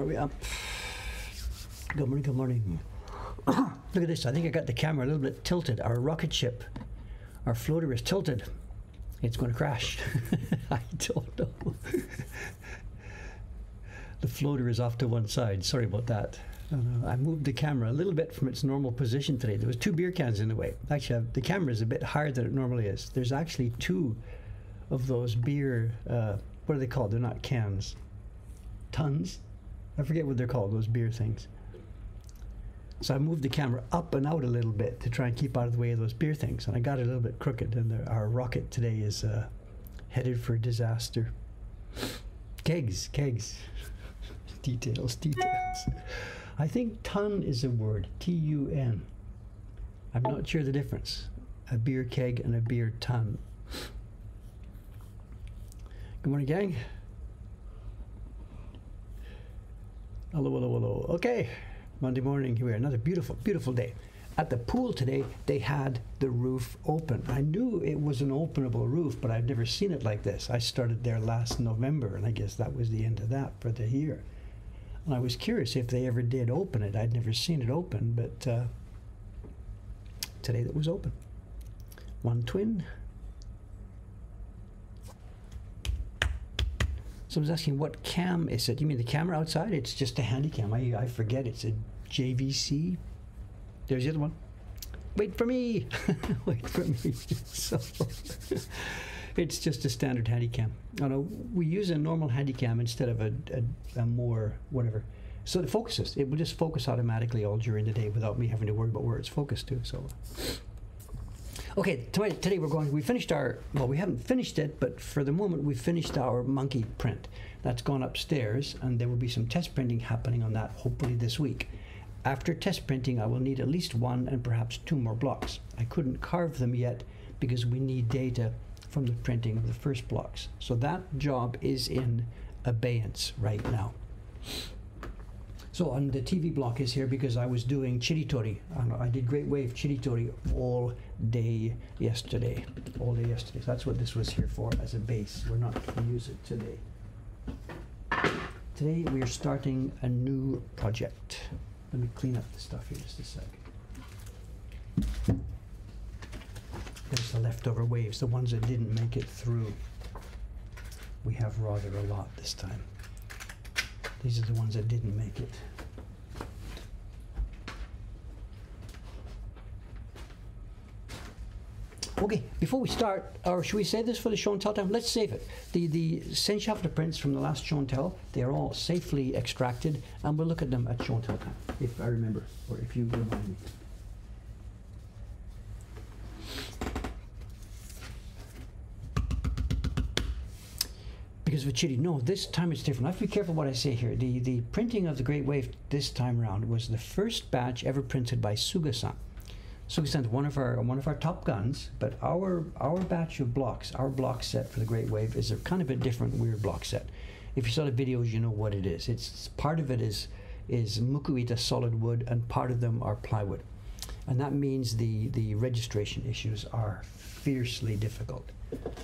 Are we up? Good morning, good morning. Look at this. I think I got the camera a little bit tilted. Our rocket ship, our floater is tilted. It's going to crash. I don't know. the floater is off to one side. Sorry about that. I moved the camera a little bit from its normal position today. There was two beer cans in the way. Actually, uh, the camera is a bit higher than it normally is. There's actually two of those beer. Uh, what are they called? They're not cans. Tons. I forget what they're called. Those beer things. So I moved the camera up and out a little bit to try and keep out of the way of those beer things, and I got it a little bit crooked. And our rocket today is uh, headed for disaster. Kegs, kegs. details, details. I think ton is a word. T U N. I'm not sure the difference. A beer keg and a beer ton. Good morning, gang. Hello, hello, hello. Okay, Monday morning here. Another beautiful, beautiful day. At the pool today, they had the roof open. I knew it was an openable roof, but I've never seen it like this. I started there last November, and I guess that was the end of that for the year. And I was curious if they ever did open it. I'd never seen it open, but uh, today it was open. One twin. Someone's asking, what cam is it? You mean the camera outside? It's just a handy cam. I, I forget. It's a JVC. There's the other one. Wait for me. Wait for me. so it's just a standard Handycam. Oh, no, we use a normal handy cam instead of a, a, a, more whatever. So it focuses. It will just focus automatically all during the day without me having to worry about where it's focused to. So. Okay, today we're going. We finished our. Well, we haven't finished it, but for the moment we finished our monkey print. That's gone upstairs, and there will be some test printing happening on that hopefully this week. After test printing, I will need at least one and perhaps two more blocks. I couldn't carve them yet because we need data from the printing of the first blocks. So that job is in abeyance right now. So on the TV block is here because I was doing chiritori. I did Great Wave chiritori all day yesterday. All day yesterday. So that's what this was here for as a base. We're not going to use it today. Today we are starting a new project. Let me clean up the stuff here just a sec. There's the leftover waves, the ones that didn't make it through. We have rather a lot this time. These are the ones that didn't make it. Okay, before we start, or should we save this for the show and tell time? Let's save it. The the senjafuda prints from the last show and tell, they are all safely extracted, and we'll look at them at show and tell time, if I remember, or if you remind me. because chitty. No, this time it's different. I have to be careful what I say here. The the printing of the Great Wave this time around was the first batch ever printed by Suga-san. Suga-san is one of our one of our top guns, but our our batch of blocks, our block set for the Great Wave is a kind of a different weird block set. If you saw the videos, you know what it is. It's part of it is is mukuita solid wood, and part of them are plywood, and that means the the registration issues are fiercely difficult.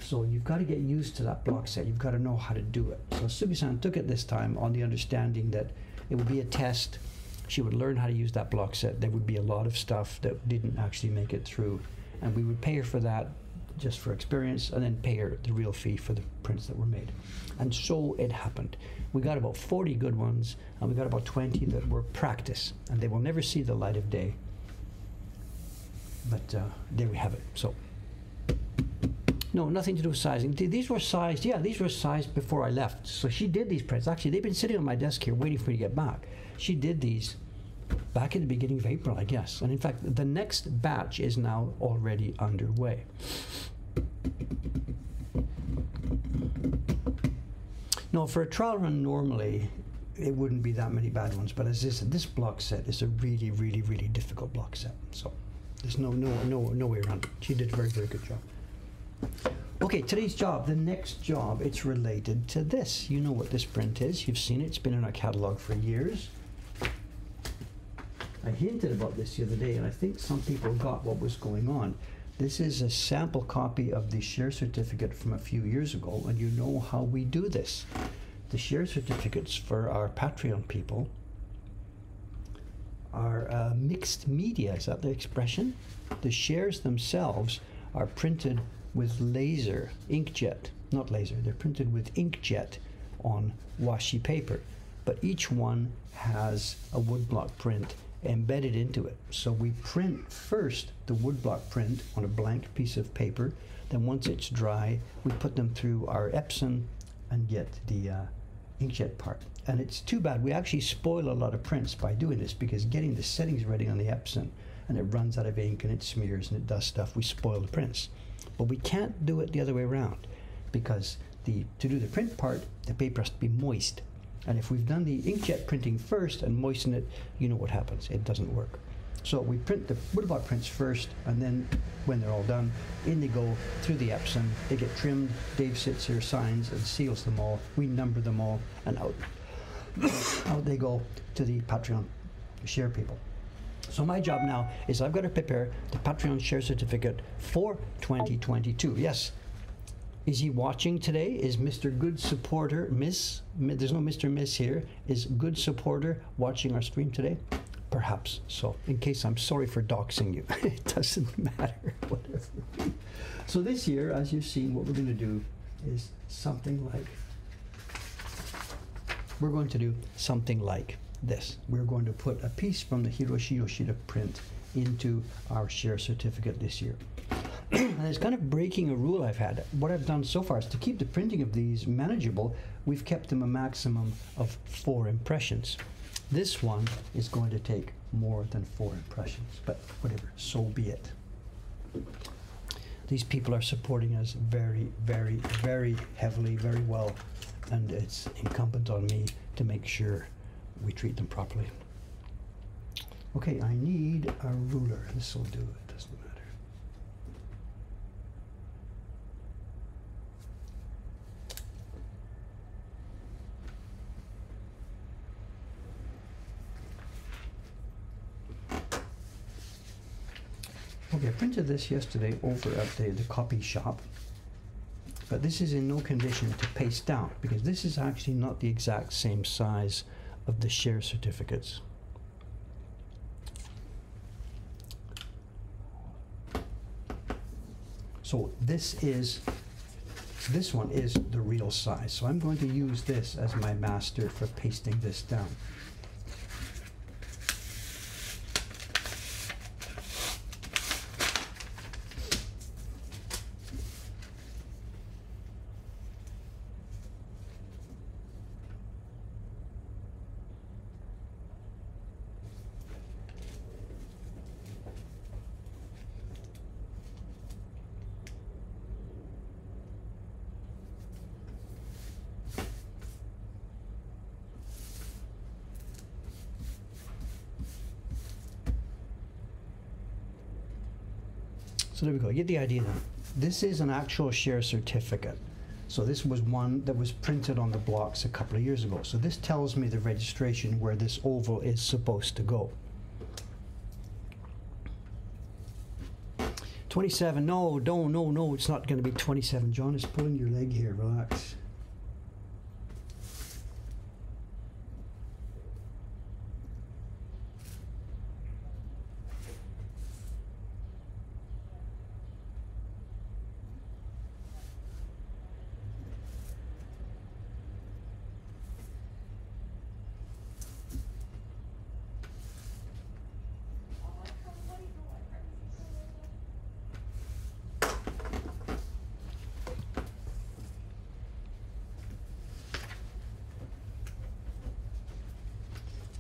So you've got to get used to that block set. You've got to know how to do it. So Sugi-san took it this time on the understanding that it would be a test. She would learn how to use that block set. There would be a lot of stuff that didn't actually make it through, and we would pay her for that just for experience, and then pay her the real fee for the prints that were made. And so it happened. We got about 40 good ones, and we got about 20 that were practice, and they will never see the light of day. But uh, there we have it. So. No, nothing to do with sizing. These were sized, yeah, these were sized before I left. So she did these prints. Actually, they've been sitting on my desk here waiting for me to get back. She did these back in the beginning of April, I guess. And in fact, the next batch is now already underway. Now, for a trial run, normally it wouldn't be that many bad ones. But as I said, this block set is a really, really, really difficult block set. So there's no, no, no, no way around it. She did a very, very good job. Okay, today's job, the next job, it's related to this. You know what this print is. You've seen it. It's been in our catalog for years. I hinted about this the other day, and I think some people got what was going on. This is a sample copy of the share certificate from a few years ago, and you know how we do this. the share certificates for our Patreon people are uh, mixed media. Is that the expression? The shares themselves are printed with laser inkjet, not laser. They're printed with inkjet on washi paper, but each one has a woodblock print embedded into it. So we print first the woodblock print on a blank piece of paper. Then once it's dry, we put them through our Epson and get the uh, inkjet part. And it's too bad. We actually spoil a lot of prints by doing this because getting the settings ready on the Epson and it runs out of ink and it smears and it does stuff, we spoil the prints. But we can't do it the other way around because the to do the print part, the paper has to be moist. And if we've done the inkjet printing first and moisten it, you know what happens. It doesn't work. So we print the woodblock prints first, and then when they're all done, in they go through the Epson. They get trimmed. Dave sits here, signs, and seals them all. We number them all, and out, out they go to the Patreon share people. So my job now is I've got to prepare the Patreon share certificate for 2022. Yes. Is he watching today? Is Mr. Good Supporter, Miss, there's no Mr. Miss here, is Good Supporter watching our stream today? Perhaps so. In case I'm sorry for doxing you, it doesn't matter, whatever. So this year, as you've seen, what we're going to do is something like, we're going to do something like this. We're going to put a piece from the Hiroshi Yoshida print into our share certificate this year. And it's kind of breaking a rule I've had. What I've done so far is to keep the printing of these manageable, we've kept them a maximum of four impressions. This one is going to take more than four impressions, but whatever, so be it. These people are supporting us very, very, very heavily, very well, and it's incumbent on me to make sure we treat them properly. Okay, I need a ruler. This will do it, doesn't matter. Okay, I printed this yesterday over at the, the copy shop. But this is in no condition to paste down because this is actually not the exact same size of the share certificates. So this is, this one is the real size. So I'm going to use this as my master for pasting this down. Get the idea now. This is an actual share certificate. So this was one that was printed on the blocks a couple of years ago. So this tells me the registration where this oval is supposed to go. 27, no, no, no, no, it's not going to be 27. John is pulling your leg here, relax.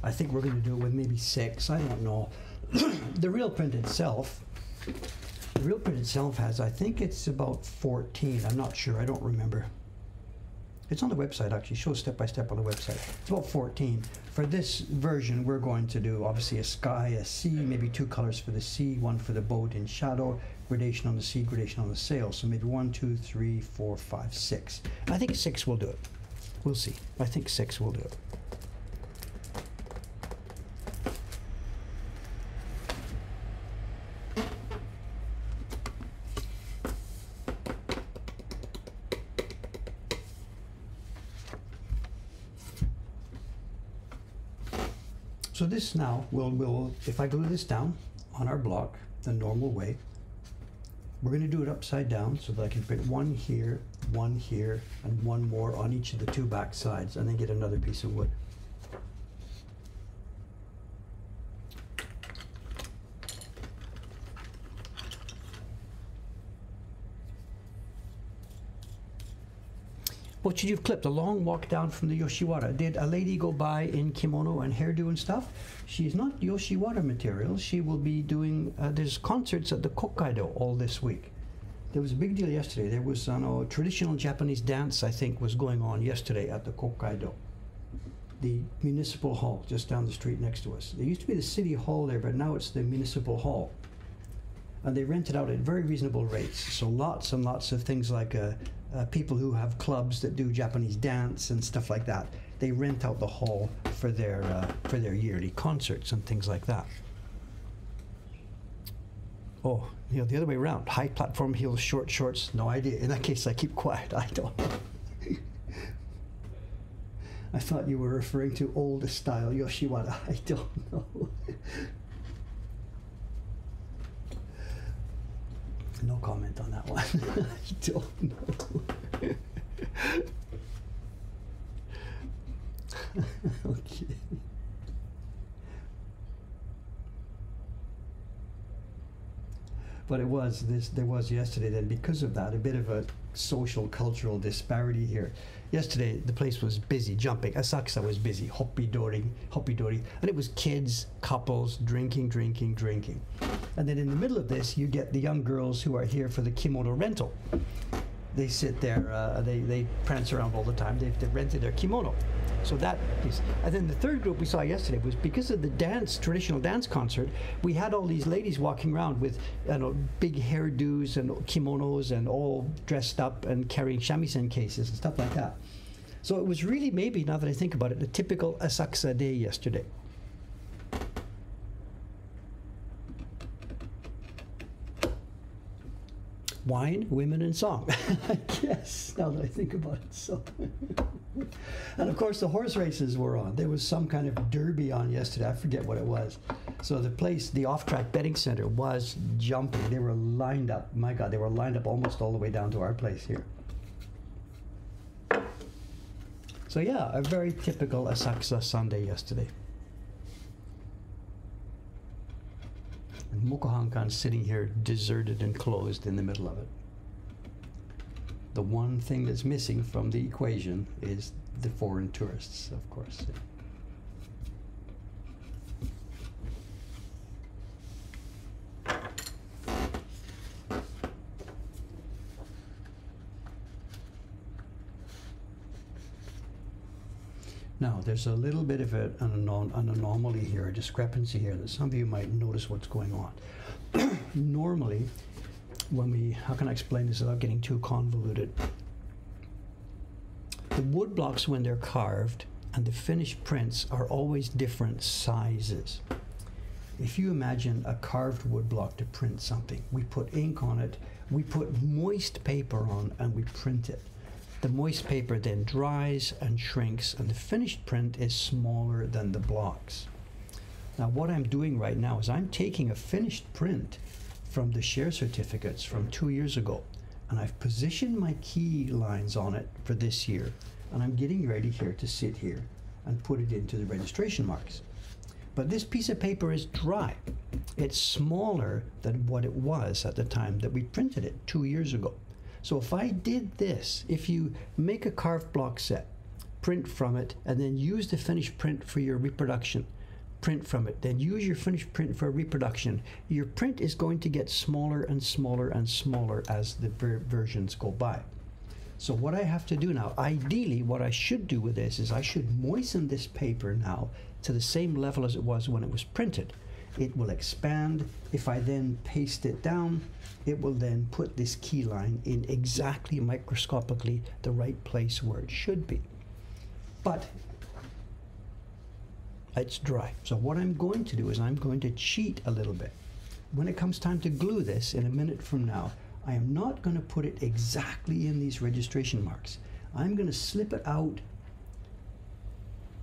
I think we're going to do it with maybe six. I don't know. the real print itself, the real print itself has, I think it's about 14. I'm not sure. I don't remember. It's on the website actually. It shows step by step on the website. It's about 14. For this version, we're going to do obviously a sky, a sea, maybe two colors for the sea, one for the boat in shadow, gradation on the sea, gradation on the sail. So maybe one, two, three, four, five, six. I think six will do it. We'll see. I think six will do it. So this now will will if I glue this down on our block the normal way, we're going to do it upside down so that I can print one here, one here, and one more on each of the two back sides, and then get another piece of wood. What should you have clipped? A long walk down from the Yoshiwara. Did a lady go by in kimono and hairdo and stuff? She's not Yoshiwara material. She will be doing, uh, there's concerts at the Kokaido all this week. There was a big deal yesterday. There was uh, no, traditional Japanese dance, I think, was going on yesterday at the Kokaido, the municipal hall just down the street next to us. There used to be the city hall there, but now it's the municipal hall. And they rent it out at very reasonable rates. So lots and lots of things like uh, uh, people who have clubs that do Japanese dance and stuff like that. They rent out the hall for their uh, for their yearly concerts and things like that. Oh, you know the other way around: high platform heels, short shorts. No idea. In that case, I keep quiet. I don't. I thought you were referring to old style Yoshiwara. I don't know. No comment on that one. I don't know. okay. But it was this. There was yesterday. Then because of that, a bit of a social cultural disparity here. Yesterday, the place was busy, jumping. Asakusa was busy, hoppy dori, hoppy dori, and it was kids, couples, drinking, drinking, drinking. And then in the middle of this, you get the young girls who are here for the kimono rental. They sit there, uh, they, they prance around all the time. They've, they've rented their kimono. So that piece. And then the third group we saw yesterday was because of the dance, traditional dance concert, we had all these ladies walking around with you know, big hairdos and kimonos and all dressed up and carrying shamisen cases and stuff like that. So it was really maybe, now that I think about it, a typical Asakusa day yesterday. Wine, women, and song. I guess now that I think about it. So, and of course the horse races were on. There was some kind of derby on yesterday. I forget what it was. So the place, the off-track betting center, was jumping. They were lined up. My God, they were lined up almost all the way down to our place here. So yeah, a very typical Asakusa Sunday yesterday. And Mokuhankan sitting here deserted and closed in the middle of it. The one thing that's missing from the equation is the foreign tourists, of course. Now, there's a little bit of an, an anomaly here, a discrepancy here that some of you might notice what's going on. Normally, when we, how can I explain this without getting too convoluted? The wood blocks, when they're carved, and the finished prints are always different sizes. If you imagine a carved wood block to print something, we put ink on it, we put moist paper on, and we print it. The moist paper then dries and shrinks, and the finished print is smaller than the blocks. Now, what I'm doing right now is I'm taking a finished print from the share certificates from two years ago, and I've positioned my key lines on it for this year, and I'm getting ready here to sit here and put it into the registration marks. But this piece of paper is dry. It's smaller than what it was at the time that we printed it two years ago. So if I did this, if you make a carved block set, print from it, and then use the finished print for your reproduction, print from it, then use your finished print for reproduction, your print is going to get smaller and smaller and smaller as the ver versions go by. So what I have to do now, ideally what I should do with this is I should moisten this paper now to the same level as it was when it was printed. It will expand. If I then paste it down, it will then put this key line in exactly microscopically the right place where it should be. But it's dry. So what I'm going to do is I'm going to cheat a little bit. When it comes time to glue this in a minute from now, I am not going to put it exactly in these registration marks. I'm going to slip it out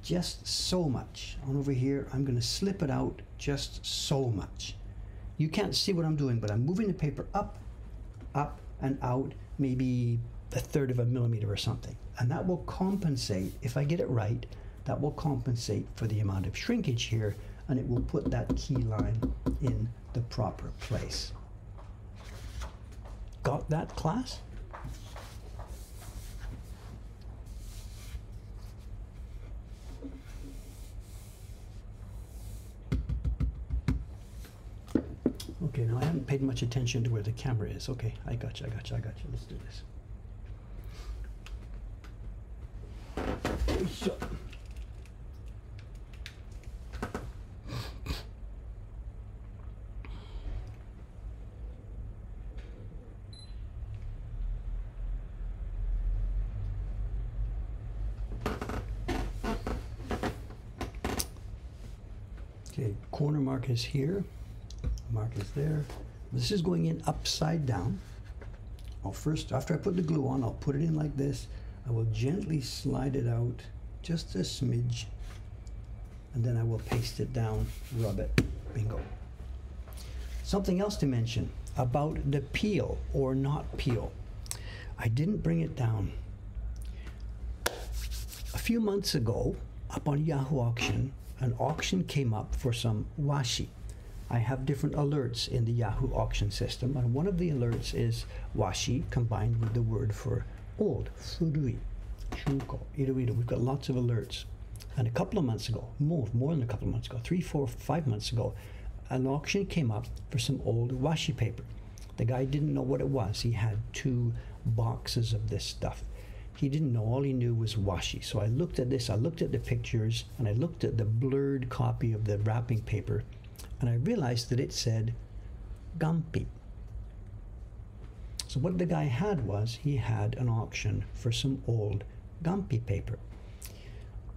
just so much. On over here, I'm going to slip it out just so much. You can't see what I'm doing, but I'm moving the paper up, up, and out, maybe a third of a millimeter or something. And that will compensate, if I get it right, that will compensate for the amount of shrinkage here, and it will put that key line in the proper place. Got that, class? Okay, now I haven't paid much attention to where the camera is. Okay, I got you, I got you, I got you. Let's do this. Okay, corner mark is here, mark is there. This is going in upside down. I'll first, after I put the glue on, I'll put it in like this. I will gently slide it out just a smidge, and then I will paste it down, rub it, bingo. Something else to mention about the peel or not peel. I didn't bring it down. A few months ago, up on Yahoo Auction, an auction came up for some washi. I have different alerts in the Yahoo auction system, and one of the alerts is washi combined with the word for old, furui, shuko, iruiru. We've got lots of alerts. And a couple of months ago, more, more than a couple of months ago, three, four, five months ago, an auction came up for some old washi paper. The guy didn't know what it was. He had two boxes of this stuff. He didn't know. All he knew was washi. So I looked at this, I looked at the pictures, and I looked at the blurred copy of the wrapping paper, and I realized that it said Gampi. So what the guy had was he had an auction for some old Gampi paper.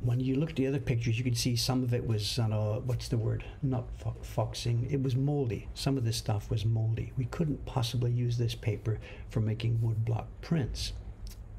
When you look at the other pictures, you can see some of it was, uh, what's the word? Not fo- foxing. It was moldy. Some of this stuff was moldy. We couldn't possibly use this paper for making woodblock prints.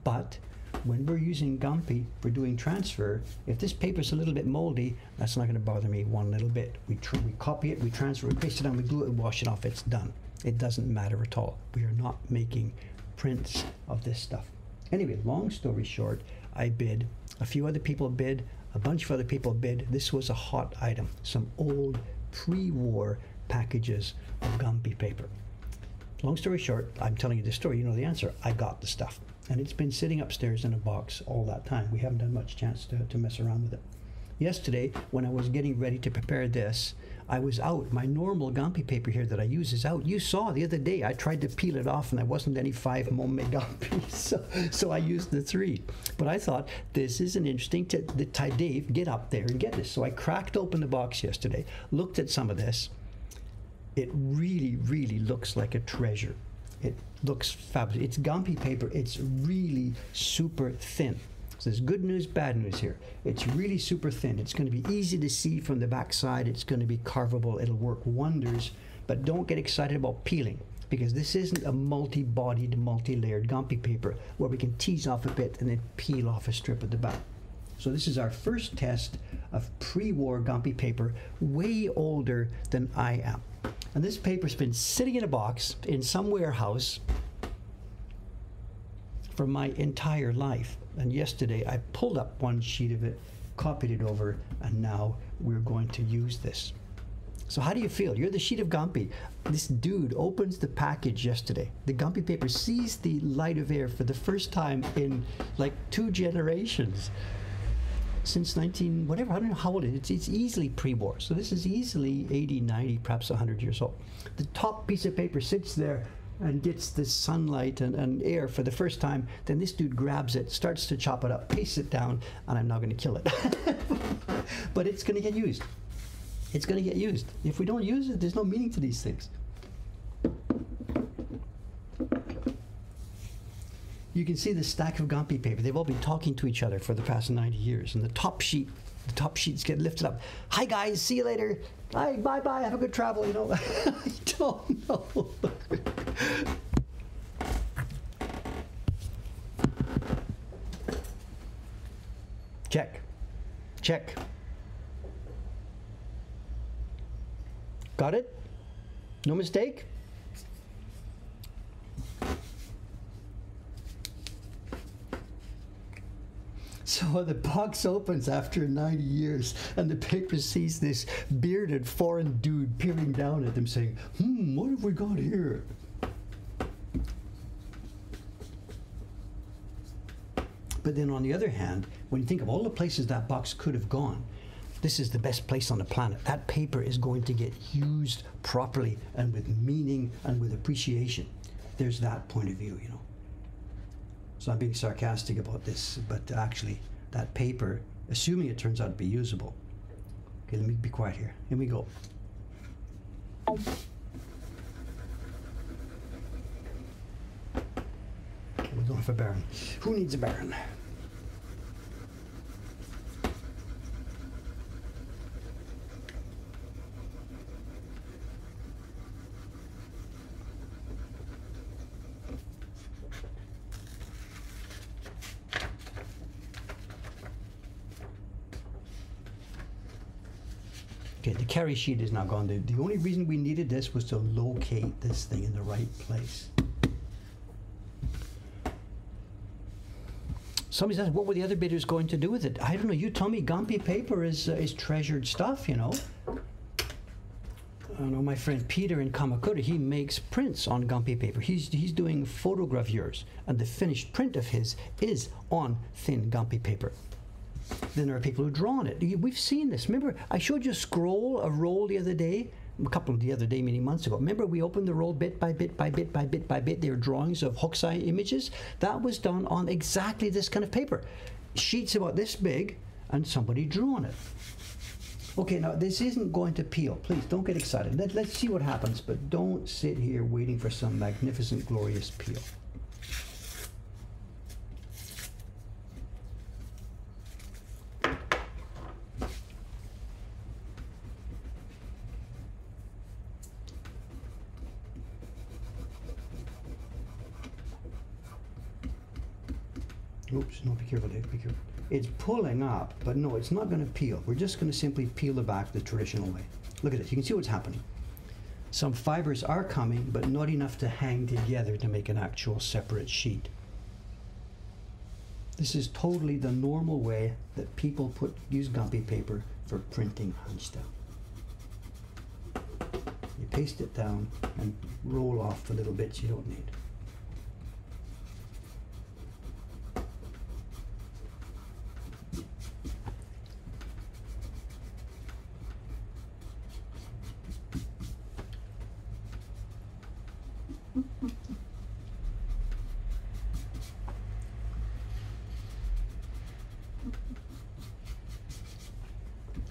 But when we're using Gampi for doing transfer, if this paper's a little bit moldy, that's not going to bother me one little bit. We, we copy it, we transfer it, paste it on, we glue it, we wash it off, it's done. It doesn't matter at all. We are not making prints of this stuff. Anyway, long story short, I bid. A few other people bid. A bunch of other people bid. This was a hot item. Some old pre-war packages of Gampi paper. Long story short, I'm telling you the story. You know the answer. I got the stuff. And it's been sitting upstairs in a box all that time. We haven't had much chance to, to mess around with it. Yesterday, when I was getting ready to prepare this, I was out. My normal Gampi paper here that I use is out. You saw the other day I tried to peel it off and there wasn't any 5 Momme Gampi, so, so I used the 3. But I thought, this is an interesting, t- the Dave, get up there and get this. So I cracked open the box yesterday, looked at some of this. It really, really looks like a treasure. It looks fabulous. It's Gampi paper. It's really super thin. So there's good news, bad news here. It's really super thin. It's going to be easy to see from the back side. It's going to be carvable. It'll work wonders. But don't get excited about peeling because this isn't a multi-bodied, multi-layered Gampi paper where we can tease off a bit and then peel off a strip at the back. So this is our first test of pre-war Gampi paper, way older than I am. And this paper's been sitting in a box in some warehouse for my entire life. And yesterday I pulled up one sheet of it, copied it over, and now we're going to use this. So how do you feel? You're the sheet of Gampi. This dude opens the package yesterday. The Gampi paper sees the light of air for the first time in like two generations. Since 19, whatever, I don't know how old it is. It's, easily pre-war. So this is easily 80, 90, perhaps 100 years old. The top piece of paper sits there and gets the sunlight and, and air for the first time. Then this dude grabs it, starts to chop it up, pastes it down, and I'm not going to kill it. but it's going to get used. It's going to get used. If we don't use it, there's no meaning to these things. You can see the stack of Gampi paper. They've all been talking to each other for the past 90 years. And the top sheet, the top sheets get lifted up. Hi guys, see you later. Bye, bye, bye. Have a good travel. You know, I don't know. Check. Check. Got it? No mistake? So the box opens after 90 years, and the paper sees this bearded foreign dude peering down at them, saying, Hmm, what have we got here? But then on the other hand, when you think of all the places that box could have gone, this is the best place on the planet. That paper is going to get used properly and with meaning and with appreciation. There's that point of view, you know. So I'm being sarcastic about this, but actually, that paper, assuming it turns out to be usable. Okay, let me be quiet here. Here we go. Okay, we're going for baren. Who needs a baren? Carry sheet is now gone. The, the only reason we needed this was to locate this thing in the right place. Somebody says, what were the other bidders going to do with it? I don't know. You tell me. Gampi paper is, uh, is treasured stuff, you know. I know my friend Peter in Kamakura, he makes prints on Gampi paper. He's, he's doing photogravures, and the finished print of his is on thin Gampi paper. Then there are people who draw on it. We've seen this. Remember, I showed you a scroll, a roll the other day, a couple of the other day, many months ago. Remember, we opened the roll bit by bit by bit by bit by bit. They were drawings of Hokusai images. That was done on exactly this kind of paper. Sheets about this big, and somebody drew on it. Okay, now this isn't going to peel. Please don't get excited. Let, let's see what happens, but don't sit here waiting for some magnificent, glorious peel. Oops, no, be careful, Dave, be careful. It's but no, it's not going to peel. We're just going to simply peel it back the traditional way. Look at this. You can see what's happening. Some fibers are coming, but not enough to hang together to make an actual separate sheet. This is totally the normal way that people put use Gampi paper for printing hanshita. You paste it down and roll off the little bits you don't need.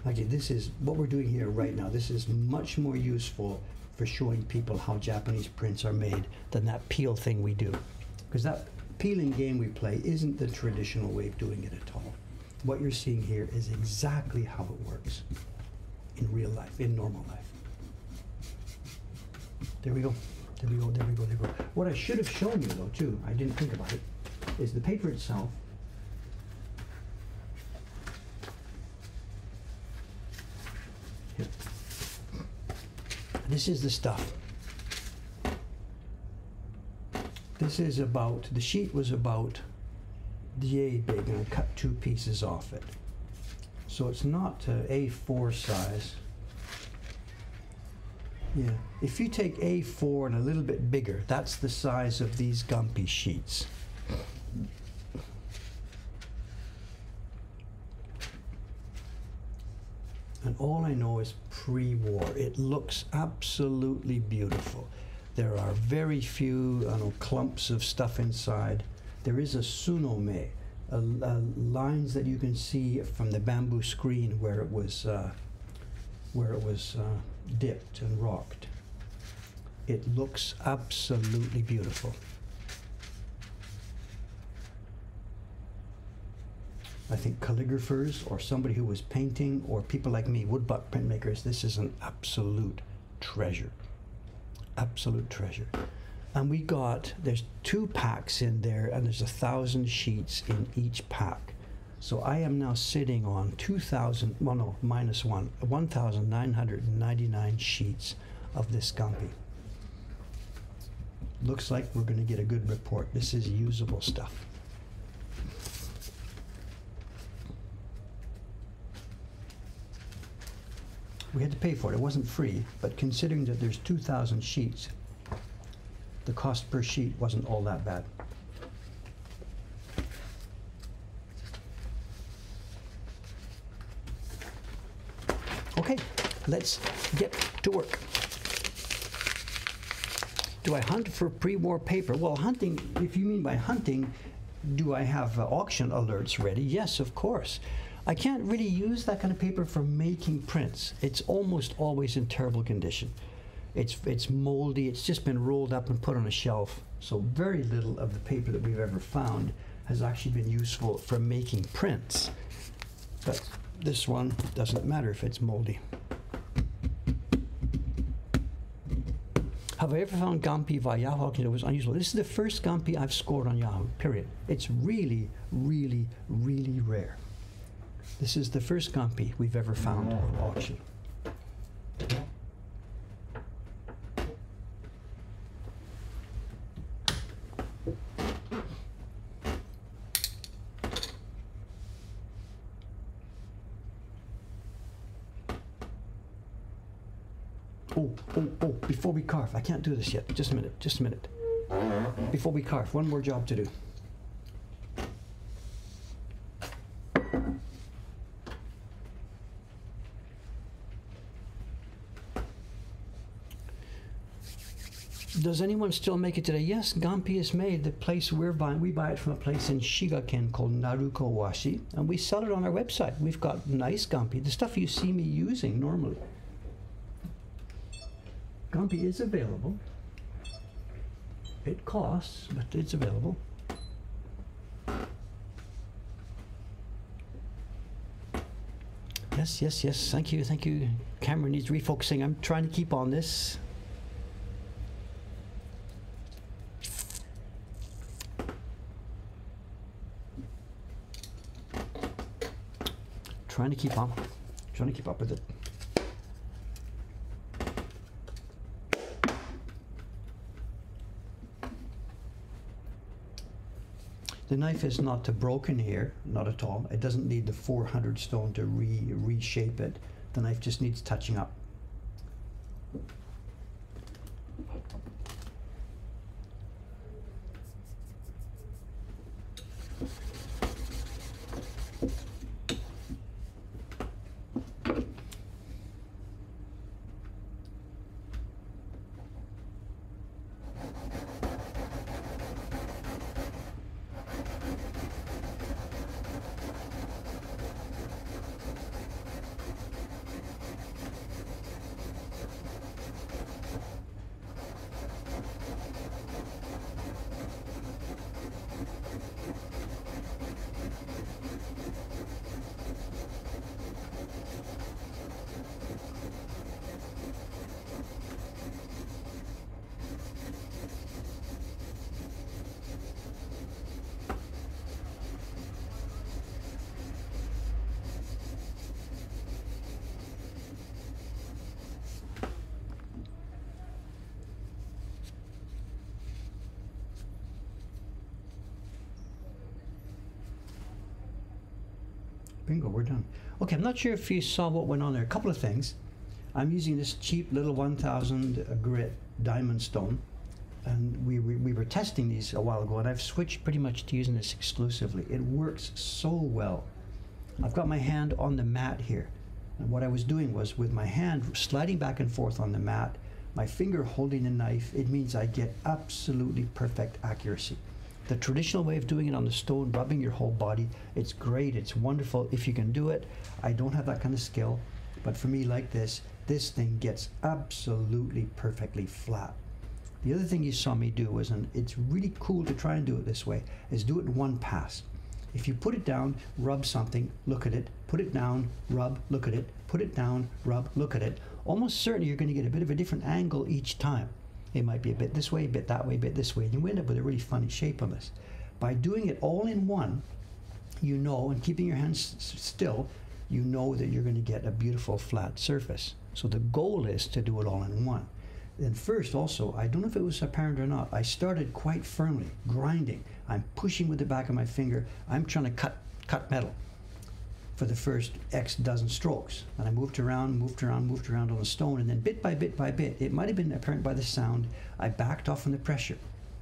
Okay, this is what we're doing here right now. This is much more useful for showing people how Japanese prints are made than that peel thing we do. Because that peeling game we play isn't the traditional way of doing it at all. What you're seeing here is exactly how it works in real life, in normal life. There we go. There we go. There we go. There we go. What I should have shown you, though, too, I didn't think about it, is the paper itself. This is the stuff. This is about, the sheet was about yay big, and I cut two pieces off it. So it's not uh, A4 size. Yeah, if you take A4 and a little bit bigger, that's the size of these Gampi sheets. All I know is pre-war. It looks absolutely beautiful. There are very few know, clumps of stuff inside. There is a sunome, a, a lines that you can see from the bamboo screen where it was uh, where it was uh, dipped and rocked. It looks absolutely beautiful. I think calligraphers or somebody who was painting or people like me, woodblock printmakers, this is an absolute treasure. Absolute treasure. And we got, there's two packs in there and there's a thousand sheets in each pack. So I am now sitting on 2,000, well no, minus one, 1,999 sheets of this Gampi. Looks like we're going to get a good report. This is usable stuff. We had to pay for it. It wasn't free, but considering that there's 2,000 sheets, the cost per sheet wasn't all that bad. Okay, let's get to work. Do I hunt for pre-war paper? Well, hunting, if you mean by hunting, do I have uh, auction alerts ready? Yes, of course. I can't really use that kind of paper for making prints. It's almost always in terrible condition. It's, it's moldy, it's just been rolled up and put on a shelf. So very little of the paper that we've ever found has actually been useful for making prints. But this one doesn't matter if it's moldy. Have I ever found Gampi via Yahoo that was unusual? This is the first Gampi I've scored on Yahoo, period. It's really, really, really rare. This is the first Gampi we've ever found on auction. Oh, oh, oh, before we carve, I can't do this yet. Just a minute, just a minute. Before we carve, one more job to do. Does anyone still make it today? Yes, Gampi is made. The place we're buying, we buy it from a place in Shigaken called Naruko Washi, and we sell it on our website. We've got nice Gampi, the stuff you see me using normally. Gampi is available. It costs, but it's available. Yes, yes, yes. Thank you, thank you. Camera needs refocusing. I'm trying to keep on this. Trying to keep on. Trying to keep up with it. The knife is not broken here, not at all. It doesn't need the 400 stone to re reshape it. The knife just needs touching up. Bingo, we're done. Okay, I'm not sure if you saw what went on there. A couple of things. I'm using this cheap little 1000 uh, grit diamond stone. And we, we, we were testing these a while ago, and I've switched pretty much to using this exclusively. It works so well. I've got my hand on the mat here. And what I was doing was with my hand sliding back and forth on the mat, my finger holding the knife, it means I get absolutely perfect accuracy. The traditional way of doing it on the stone, rubbing your whole body, it's great, it's wonderful if you can do it. I don't have that kind of skill, but for me, like this, this thing gets absolutely perfectly flat. The other thing you saw me do was, and it's really cool to try and do it this way, is do it in one pass. If you put it down, rub something, look at it, put it down, rub, look at it, put it down, rub, look at it, almost certainly you're going to get a bit of a different angle each time. It might be a bit this way, a bit that way, a bit this way. And you end up with a really funny shape on this. By doing it all in one, you know, and keeping your hands still, you know that you're going to get a beautiful flat surface. So the goal is to do it all in one. Then first also, I don't know if it was apparent or not, I started quite firmly, grinding. I'm pushing with the back of my finger. I'm trying to cut cut metal for the first X dozen strokes. And I moved around, moved around, moved around on the stone, and then bit by bit by bit, it might have been apparent by the sound, I backed off from the pressure.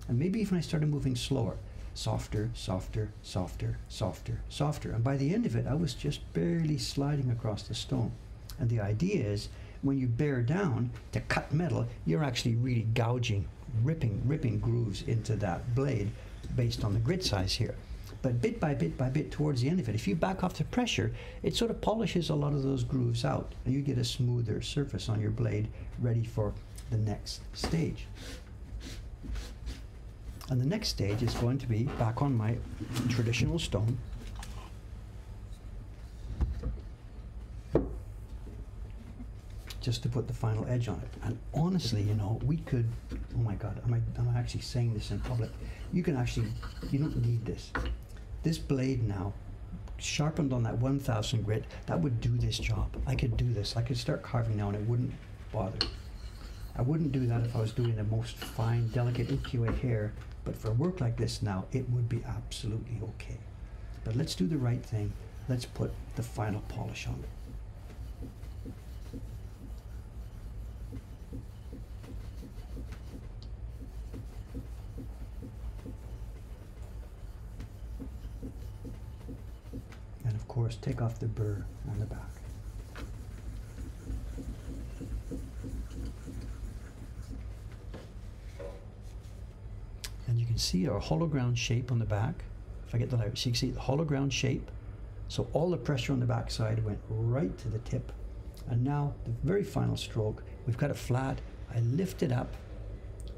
And maybe even I started moving slower. Softer, softer, softer, softer, softer. And by the end of it, I was just barely sliding across the stone. And the idea is when you bear down to cut metal, you're actually really gouging, ripping, ripping grooves into that blade based on the grit size here. But bit by bit by bit towards the end of it, if you back off the pressure, it sort of polishes a lot of those grooves out and you get a smoother surface on your blade ready for the next stage. And the next stage is going to be back on my traditional stone. Just to put the final edge on it. And honestly, you know, we could, oh my God, am I, am I actually saying this in public? You can actually, you don't need this. This blade now, sharpened on that 1000 grit, that would do this job. I could do this. I could start carving now and it wouldn't bother. I wouldn't do that if I was doing the most fine, delicate ukiyo-e hair, but for work like this now, it would be absolutely okay. But let's do the right thing. Let's put the final polish on it. Course, take off the burr on the back. And you can see our hollow ground shape on the back. If I get the light, so you can see the hollow ground shape. So all the pressure on the back side went right to the tip. And now the very final stroke, we've got it flat. I lift it up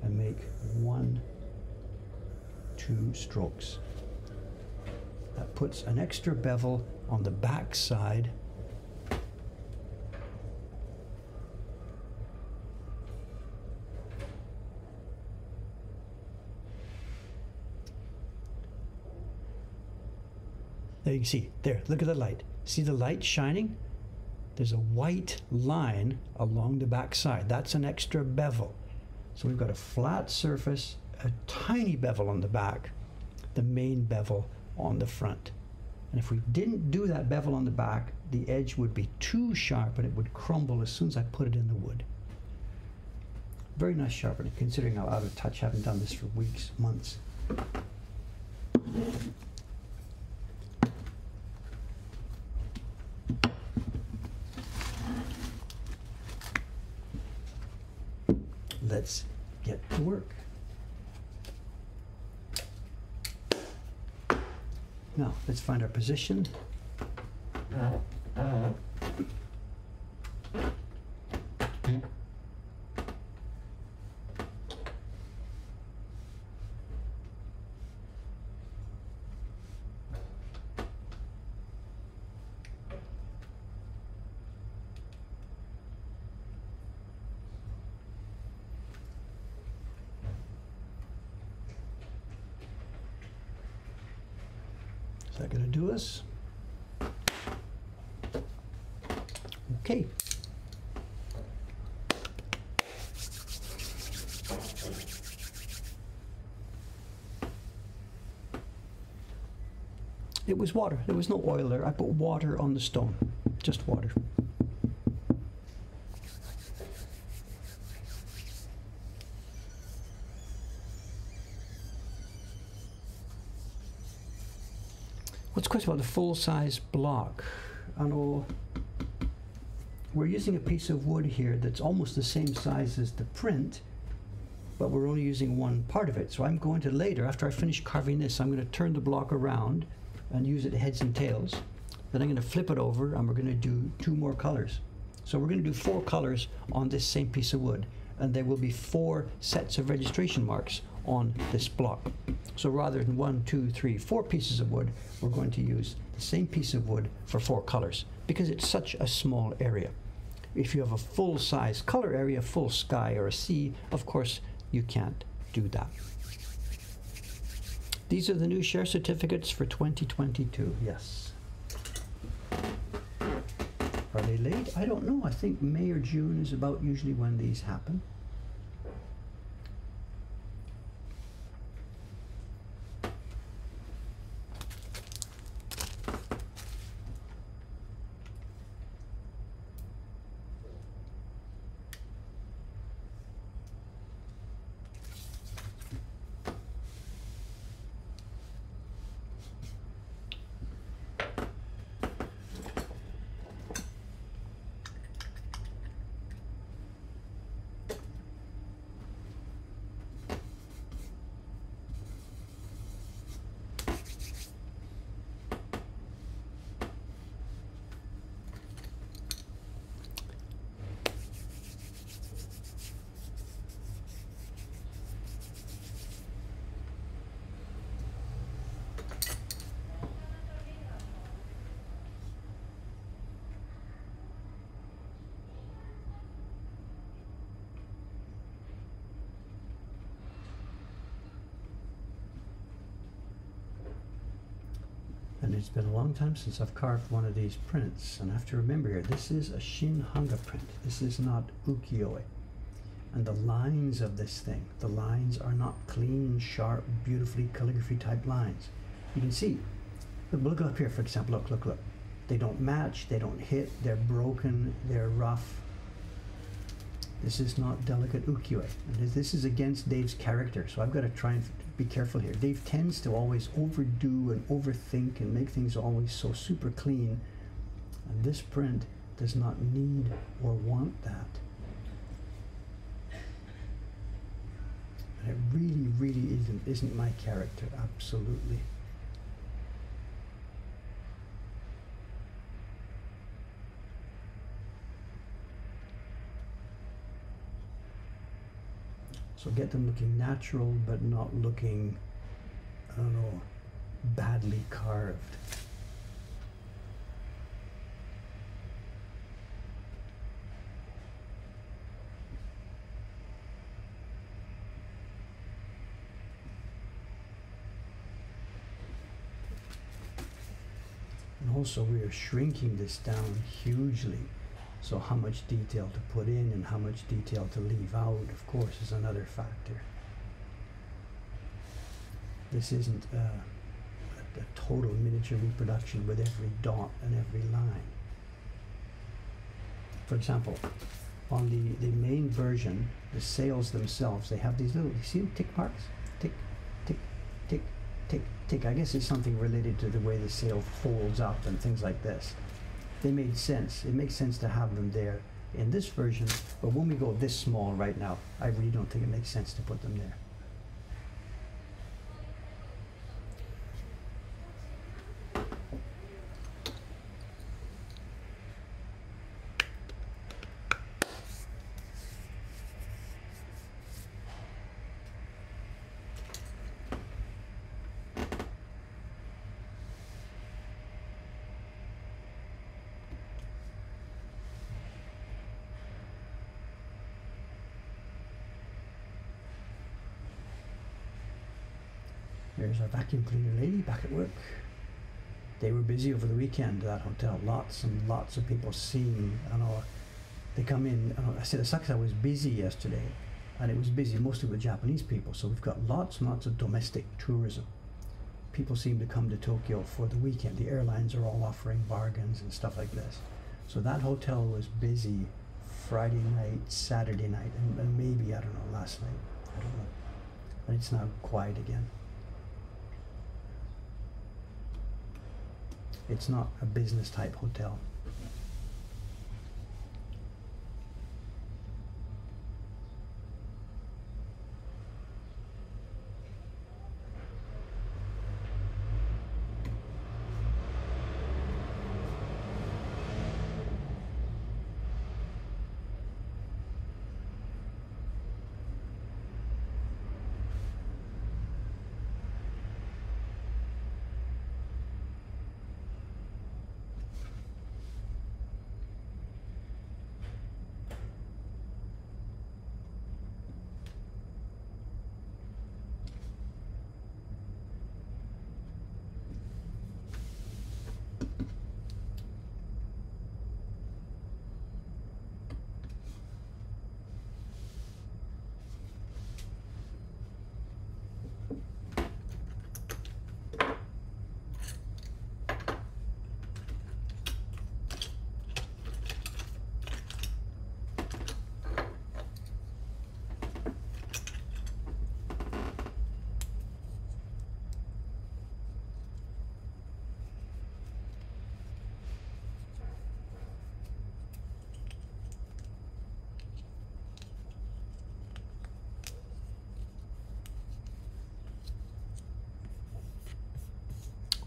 and make one, two strokes. That puts an extra bevel on the back side. There you can see, there, look at the light. See the light shining? There's a white line along the back side. That's an extra bevel. So we've got a flat surface, a tiny bevel on the back, the main bevel on the front. And if we didn't do that bevel on the back, the edge would be too sharp and it would crumble as soon as I put it in the wood. Very nice sharpening, considering how out of touch I haven't done this for weeks, months. Let's get to work. Now, let's find our position. Uh, uh, Is that going to do us? Okay. It was water. There was no oil there. I put water on the stone. Just water. What's the question about the full size block? I know we're using a piece of wood here that's almost the same size as the print, but we're only using one part of it. So I'm going to later, after I finish carving this, I'm going to turn the block around and use it heads and tails. Then I'm going to flip it over and we're going to do two more colors. So we're going to do four colors on this same piece of wood, and there will be four sets of registration marks on this block. So rather than one, two, three, four pieces of wood, we're going to use the same piece of wood for four colors because it's such a small area. If you have a full size color area, full sky or a sea, of course you can't do that. These are the new share certificates for 2022. Yes. Are they late? I don't know. I think May or June is about usually when these happen. It's been a long time since I've carved one of these prints. And I have to remember here, this is a Shin Hanga print. This is not ukiyo-e. And the lines of this thing, the lines are not clean, sharp, beautifully calligraphy type lines. You can see, look, look up here, for example, look, look, look. They don't match, they don't hit, they're broken, they're rough. This is not delicate ukiyo-e. And this is against Dave's character, so I've got to try and be careful here. Dave tends to always overdo and overthink and make things always so super clean. And this print does not need or want that. And it really, really isn't isn't my character, absolutely. So get them looking natural, but not looking, I don't know, badly carved. And also we are shrinking this down hugely. So how much detail to put in and how much detail to leave out, of course, is another factor. This isn't uh, a, a total miniature reproduction with every dot and every line. For example, on the, the main version, the sails themselves, they have these little, you see them tick marks? Tick, tick, tick, tick, tick. I guess it's something related to the way the sail folds up and things like this they made sense. It makes sense to have them there in this version, but when we go this small right now, I really don't think it makes sense to put them there. There's a vacuum cleaner lady back at work. They were busy over the weekend, at that hotel. Lots and lots of people seeing, you know, they come in. I said, it sucks I was busy yesterday. And it was busy mostly with Japanese people. So we've got lots and lots of domestic tourism. People seem to come to Tokyo for the weekend. The airlines are all offering bargains and stuff like this. So that hotel was busy Friday night, Saturday night, and, and maybe, I don't know, last night. I don't know. And it's now quiet again. It's not a business type hotel.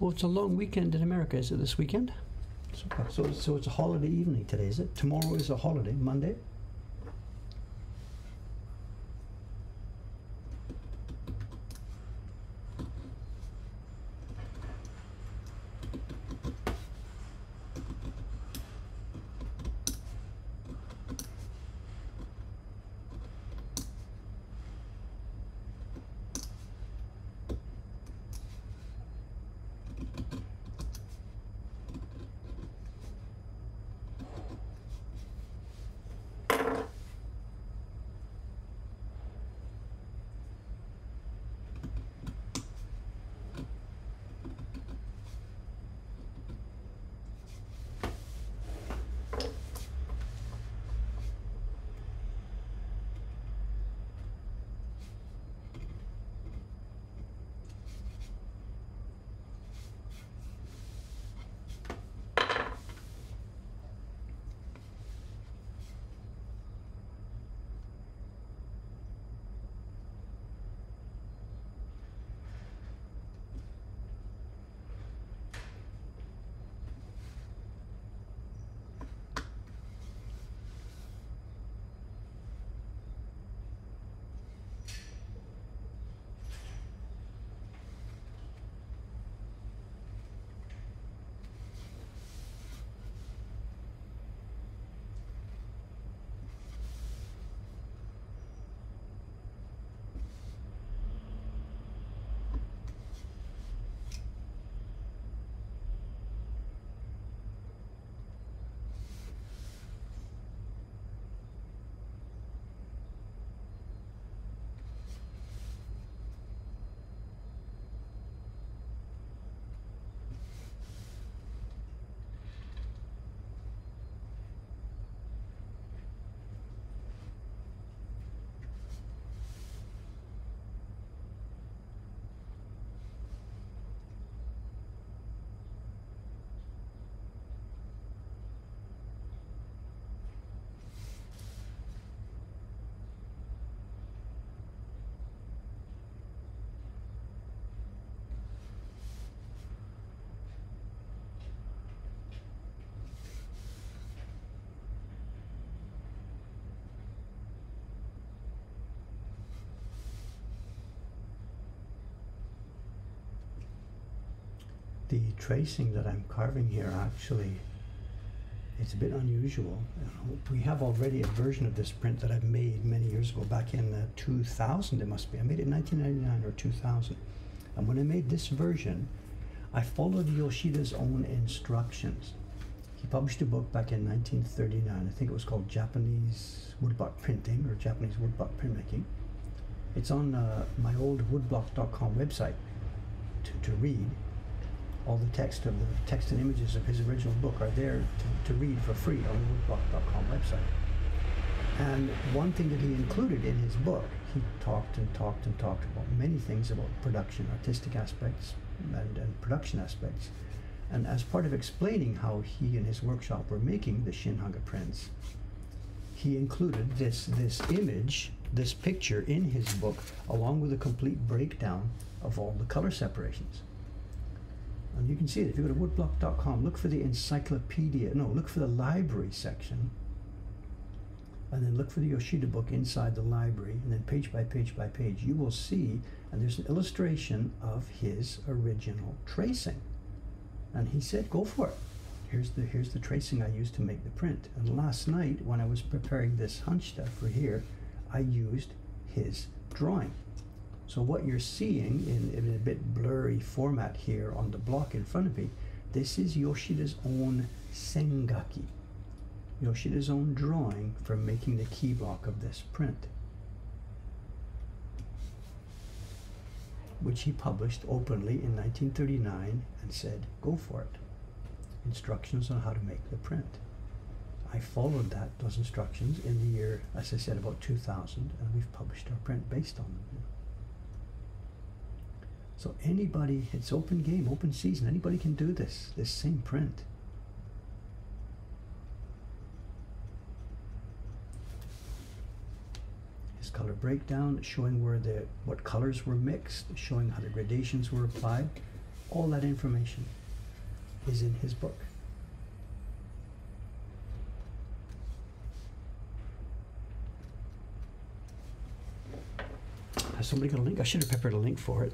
It's a long weekend in America. Is it this weekend? So, so, so it's a holiday evening today, is it? Tomorrow is a holiday, Monday? The tracing that I'm carving here actually it's a bit unusual. We have already a version of this print that I've made many years ago, back in uh, 2000 it must be. I made it in 1999 or 2000. And when I made this version, I followed Yoshida's own instructions. He published a book back in 1939. I think it was called Japanese Woodblock Printing or Japanese Woodblock Printmaking. It's on uh, my old woodblock.com website to, to read all the text of the text and images of his original book are there to, to read for free on the woodblock.com website. And one thing that he included in his book, he talked and talked and talked about many things about production, artistic aspects, and, and production aspects. And as part of explaining how he and his workshop were making the Shin Hanga prints, he included this, this image, this picture in his book, along with a complete breakdown of all the color separations. And you can see it. If you go to woodblock.com, look for the encyclopedia. No, look for the library section. And then look for the Yoshida book inside the library. And then page by page by page, you will see, and there's an illustration of his original tracing. And he said, go for it. Here's the, here's the tracing I used to make the print. And last night, when I was preparing this Hanshita for here, I used his drawing. So what you're seeing in, in, a bit blurry format here on the block in front of me, this is Yoshida's own Sengaki, Yoshida's own drawing for making the key block of this print, which he published openly in 1939 and said, go for it. Instructions on how to make the print. I followed that, those instructions in the year, as I said, about 2000, and we've published our print based on them. So anybody, it's open game, open season. Anybody can do this, this same print. His color breakdown, showing where the what colors were mixed, showing how the gradations were applied. All that information is in his book. Has somebody got a link? I should have prepared a link for it.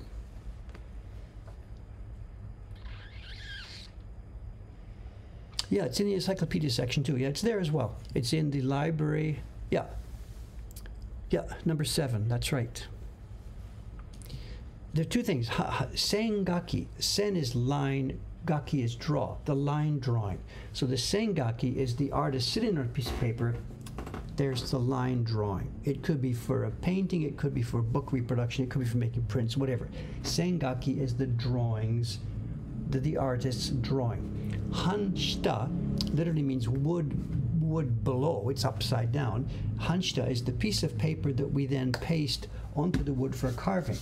Yeah, it's in the encyclopedia section too. Yeah, it's there as well. It's in the library. Yeah. Yeah, number seven. That's right. There are two things. Ha, ha, sengaki. Sen is line. Gaki is draw. The line drawing. So the sengaki is the artist sitting on a piece of paper. There's the line drawing. It could be for a painting. It could be for book reproduction. It could be for making prints. Whatever. Sengaki is the drawings that the artist's drawing. Hanshita literally means wood wood below, it's upside down. Hanshita is the piece of paper that we then paste onto the wood for carving.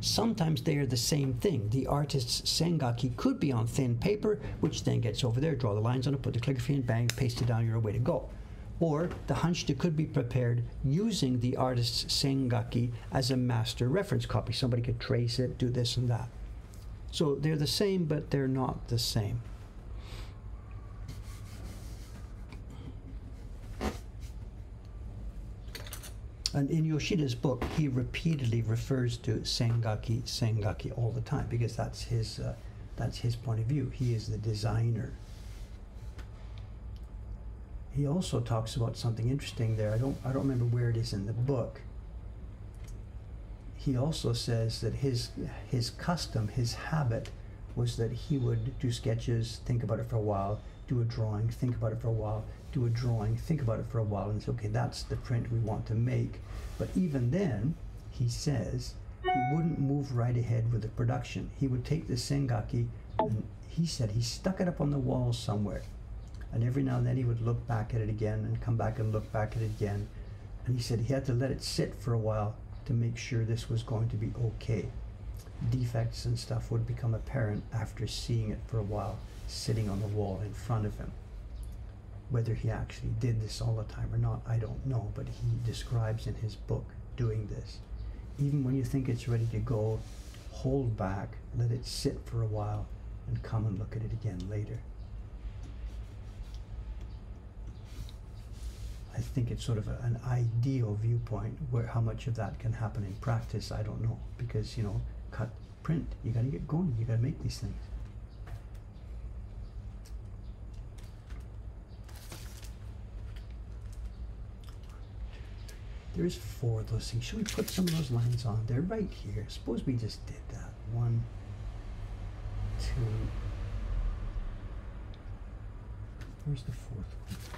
Sometimes they are the same thing. The artist's sengaki could be on thin paper, which then gets over there, draw the lines on it, put the calligraphy in, bang, paste it down, you're away to go. Or the hanshita could be prepared using the artist's sengaki as a master reference copy. Somebody could trace it, do this and that. So they're the same, but they're not the same. And in Yoshida's book, he repeatedly refers to Sengaki, Sengaki all the time because that's his, uh, that's his point of view. He is the designer. He also talks about something interesting there. I don't, I don't remember where it is in the book. He also says that his, his custom, his habit, was that he would do sketches, think about it for a while, do a drawing, think about it for a while, do a drawing, think about it for a while, and say, okay, that's the print we want to make. But even then, he says he wouldn't move right ahead with the production. He would take the Sengaki, and he said he stuck it up on the wall somewhere. And every now and then he would look back at it again and come back and look back at it again. And he said he had to let it sit for a while to make sure this was going to be okay. Defects and stuff would become apparent after seeing it for a while sitting on the wall in front of him. Whether he actually did this all the time or not, I don't know, but he describes in his book doing this. Even when you think it's ready to go, hold back, let it sit for a while, and come and look at it again later. I think it's sort of a, an ideal viewpoint where how much of that can happen in practice, I don't know. Because, you know, cut, print, you gotta get going, you gotta make these things. There's four of those things. Should we put some of those lines on? They're right here. Suppose we just did that. One, two. Where's the fourth one?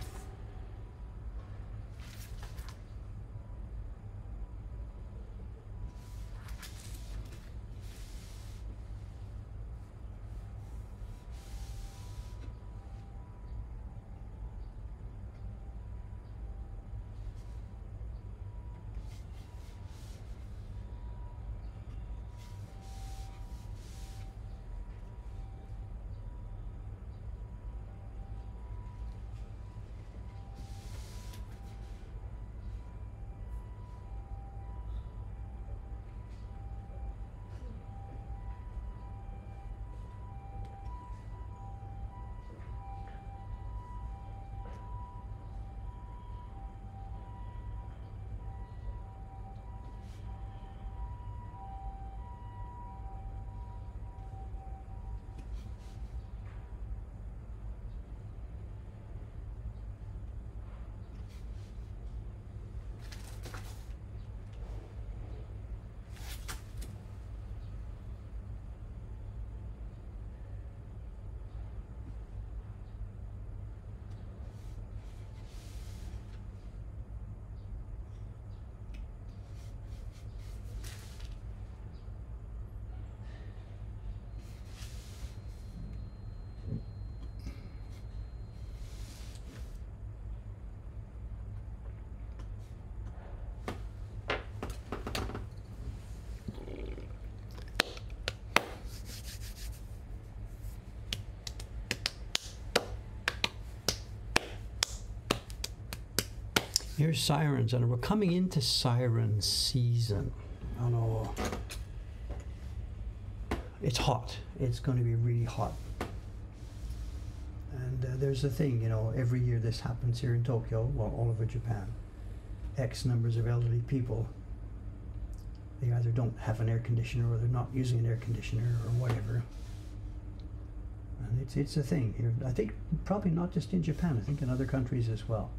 Here's sirens, and we're coming into siren season. I know. it's hot. It's going to be really hot. And uh, there's a thing, you know, every year this happens here in Tokyo, well, all over Japan. X numbers of elderly people, they either don't have an air conditioner or they're not using an air conditioner or whatever. And it's, it's a thing here. I think probably not just in Japan, I think in other countries as well.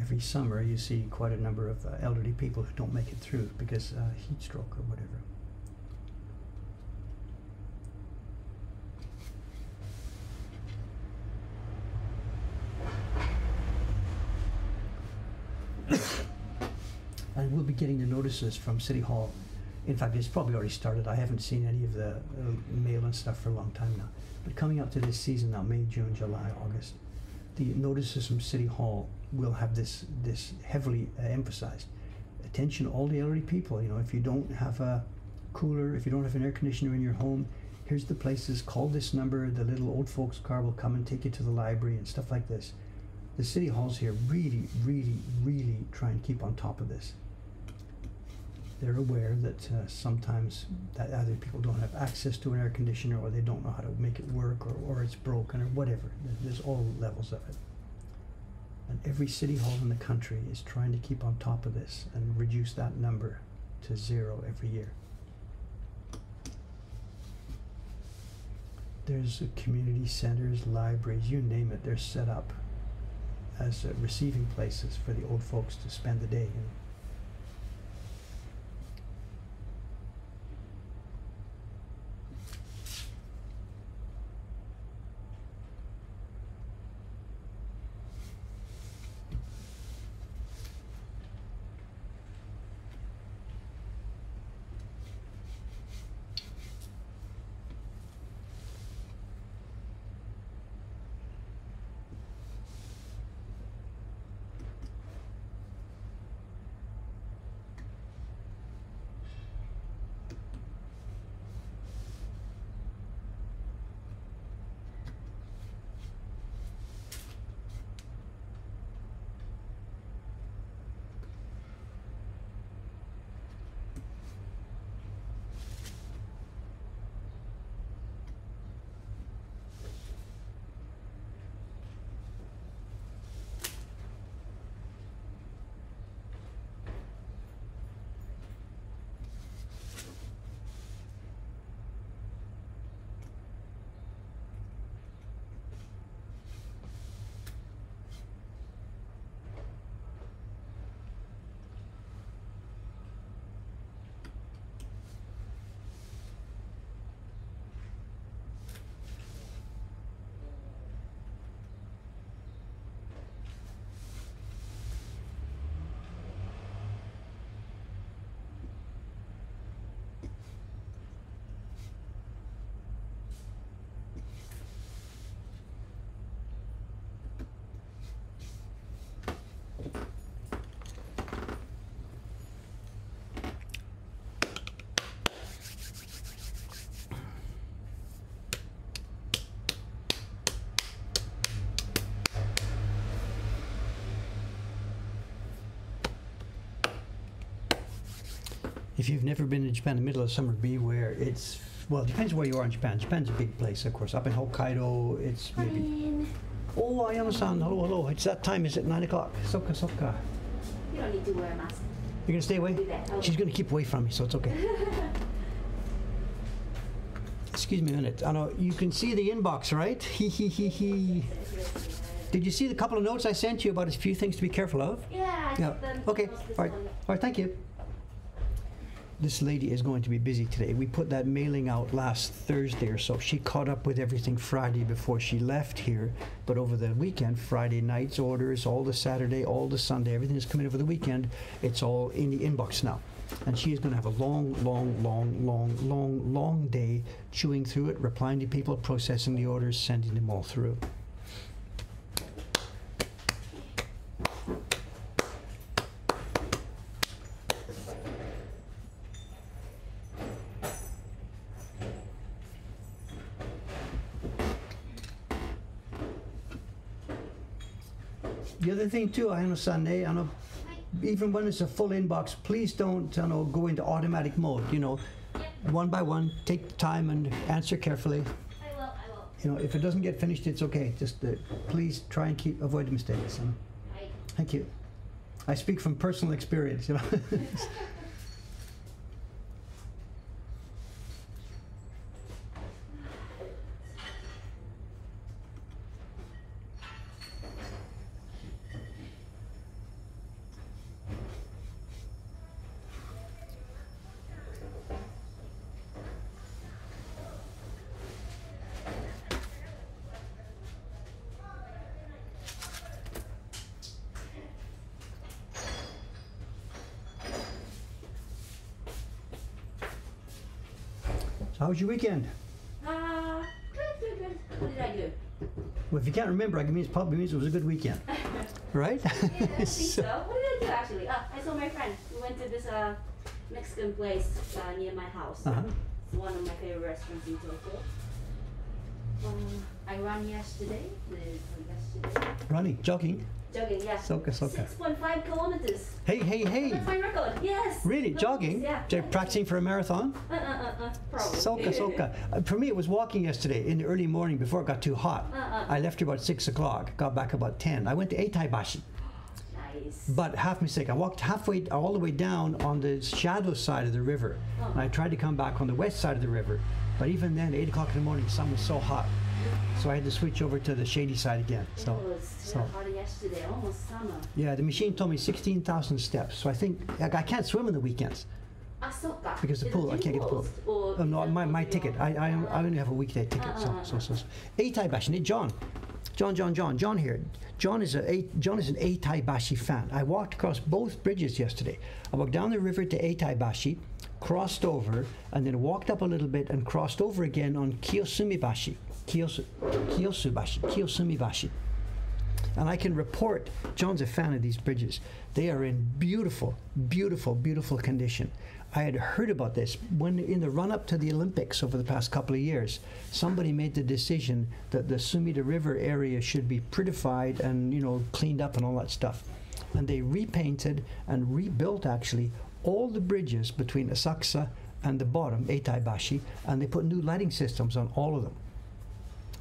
Every summer you see quite a number of uh, elderly people who don't make it through because uh, heat stroke or whatever. and we'll be getting the notices from City Hall. In fact, it's probably already started. I haven't seen any of the uh, mail and stuff for a long time now. But coming up to this season now, May, June, July, August, the notices from City Hall will have this this heavily uh, emphasized. Attention, all the elderly people. You know, if you don't have a cooler, if you don't have an air conditioner in your home, here's the places. Call this number. The little old folks car will come and take you to the library and stuff like this. The city halls here really, really, really try and keep on top of this they're aware that uh, sometimes that either people don't have access to an air conditioner or they don't know how to make it work or, or it's broken or whatever. There's all levels of it. And every city hall in the country is trying to keep on top of this and reduce that number to zero every year. There's community centers, libraries, you name it, they're set up as uh, receiving places for the old folks to spend the day. If you've never been to Japan in the middle of summer, beware. It's well, it depends where you are in Japan. Japan's a big place, of course. Up in Hokkaido, it's maybe. Oh, Ayano-san, hello, hello. It's that time. Is it nine o'clock? Soka, soka. You don't need to wear a mask. You're gonna stay away. Do She's gonna keep away from me, so it's okay. Excuse me a minute. I know you can see the inbox, right? He he he he. Did you see the couple of notes I sent you about a few things to be careful of? Yeah, I Yeah. Okay. All right. All right. Thank you. This lady is going to be busy today. We put that mailing out last Thursday or so. She caught up with everything Friday before she left here. But over the weekend, Friday night's orders, all the Saturday, all the Sunday, everything that's coming over the weekend, it's all in the inbox now. And she is going to have a long, long, long, long, long, long day chewing through it, replying to people, processing the orders, sending them all through. Other thing too, I understand, eh, I know, even when it's a full inbox, please don't, you know, go into automatic mode. You know, one by one. Take time and answer carefully. I will, I will. You know, if it doesn't get finished, it's okay. Just uh, please try and keep avoid mistakes. Thank you. I speak from personal experience. You know. was your weekend? uh, good, good, good. What did I do? Well, if you can't remember, I can mean, it probably means it was a good weekend, right? Yeah, I think so. What did I do actually? Ah, I saw my friend. We went to this uh, Mexican place uh, near my house. Uh-huh. It's one of my favorite restaurants in Tokyo. Um, I ran yesterday. Running, jogging. Jogging, yeah. Soka, soka. 6.5 kilometers. Hey, hey, hey! That's my record. Yes. Really, Kilometers, jogging? Yeah. J- Practicing for a marathon? Uh, uh, uh, uh, probably. Soka, soka. Uh, for me, it was walking yesterday in the early morning before it got too hot. Uh-uh. I left here about six o'clock, got back about ten. I went to Eitaibashi, nice. but half mistake. I walked halfway, all the way down on the shadow side of the river, and I tried to come back on the west side of the river. But even then, eight o'clock in the morning, the sun was so hot, so I had to switch over to the shady side again. So, it was so yesterday, almost summer. yeah, the machine told me sixteen thousand steps. So I think like, I can't swim on the weekends. Because the pool, I can't get the pool. Oh, no, my, my ticket. I, I, I only have a weekday ticket. So, Uh-uh, so, so, so. Eitai Bashi. John. John, John, John. John here. John is a John is an Eitai Bashi fan. I walked across both bridges yesterday. I walked down the river to Eitai Bashi, crossed over, and then walked up a little bit and crossed over again on Kiyosumi Bashi. Kiyosu, Kiyosu Bashi. Kiyosumi Bashi. And I can report, John's a fan of these bridges. They are in beautiful, beautiful, beautiful condition. I had heard about this when, in the run up to the Olympics over the past couple of years, somebody made the decision that the Sumida River area should be prettified and, you know, cleaned up and all that stuff. And they repainted and rebuilt actually all the bridges between Asakusa and the bottom, Eitaibashi, and they put new lighting systems on all of them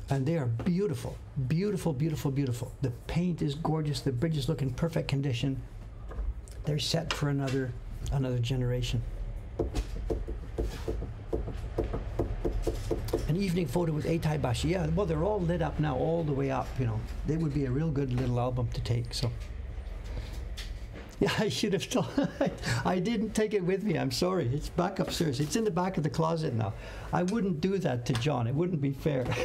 and they are beautiful, beautiful, beautiful, beautiful. The paint is gorgeous. The bridges look in perfect condition. They're set for another another generation. An evening photo with Eitai Bashi. Yeah, well, they're all lit up now, all the way up. You know, they would be a real good little album to take. So. Yeah, I should have told. I didn't take it with me. I'm sorry. It's back upstairs. It's in the back of the closet now. I wouldn't do that to John. It wouldn't be fair.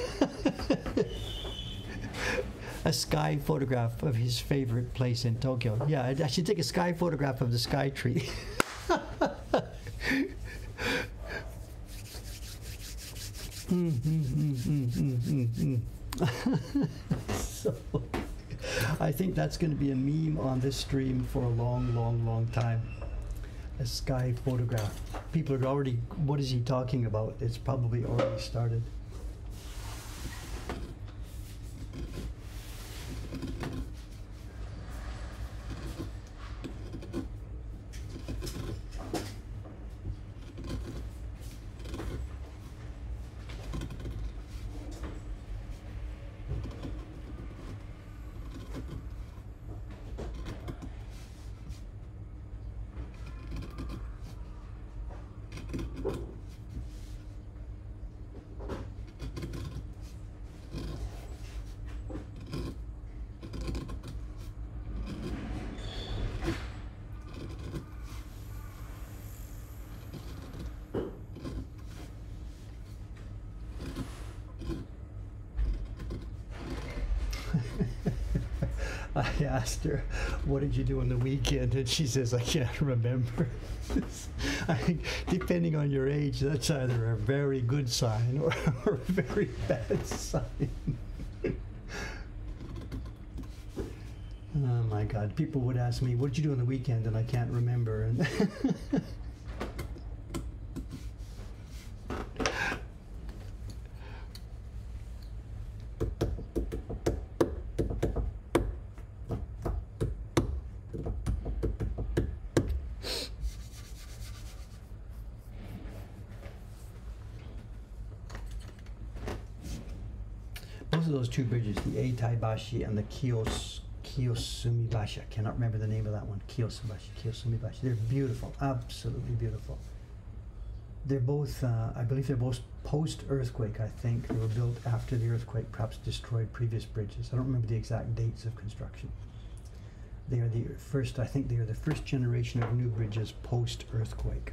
a sky photograph of his favorite place in Tokyo. Yeah, I, I should take a sky photograph of the sky tree. Mm, mm, mm, mm, mm, mm, mm. so, I think that's going to be a meme on this stream for a long, long, long time. A sky photograph. People are already, what is he talking about? It's probably already started. I asked her, "What did you do on the weekend?" And she says, "I can't remember." I think, depending on your age, that's either a very good sign or, or a very bad sign. oh my God! People would ask me, "What did you do on the weekend?" and I can't remember. Two bridges, the Eitaibashi and the Kiyos, Kiyosumibashi. I cannot remember the name of that one. Kiyosubashi, Kiyosumibashi. They're beautiful, absolutely beautiful. They're both, uh, I believe they're both post-earthquake, I think. They were built after the earthquake, perhaps destroyed previous bridges. I don't remember the exact dates of construction. They are the first, I think they are the first generation of new bridges post-earthquake.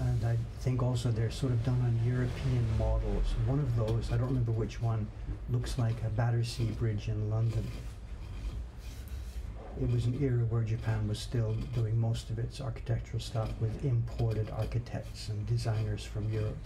And I think also they're sort of done on European models. One of those, I don't remember which one, looks like a Battersea Bridge in London. It was an era where Japan was still doing most of its architectural stuff with imported architects and designers from Europe.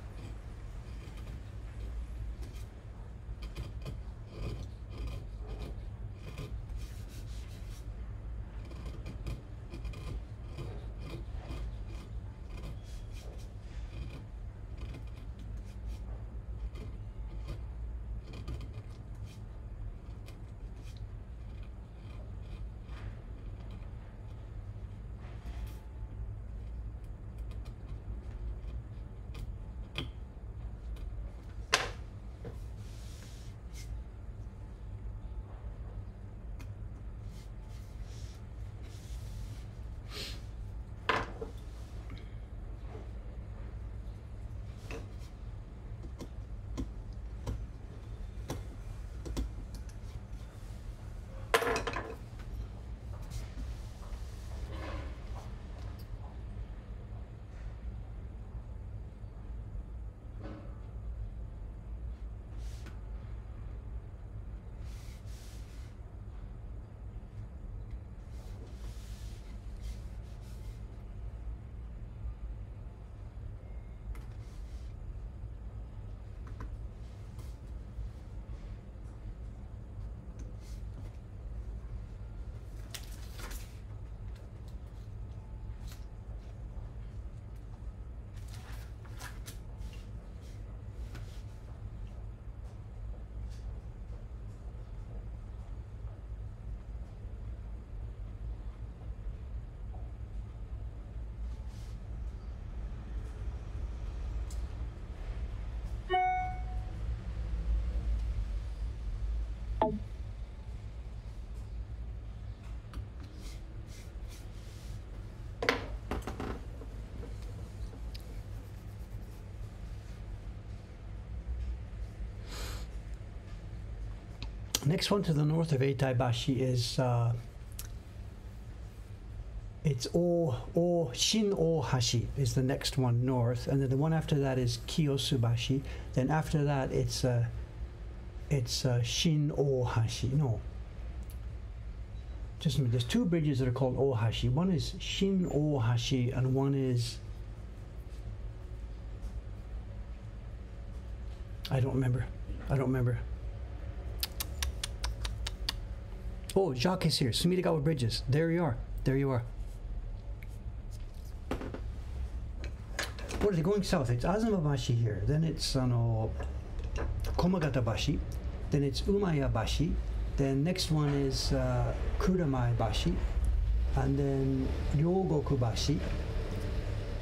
Next one to the north of Eitaibashi is uh, it's O O Shin Ohashi is the next one north, and then the one after that is Kiyosubashi. Then after that it's uh, it's uh, Shin Ohashi. No, just a minute. There's two bridges that are called Ohashi. One is Shin Ohashi, and one is I don't remember. I don't remember. Oh, Jacques is here. Sumidagawa Bridges. There you are. There you are. What are they going south? It's Azumabashi here. Then it's ano, Komagatabashi. Then it's Umayabashi. Then next one is uh, Kuramaebashi. And then Ryogokubashi.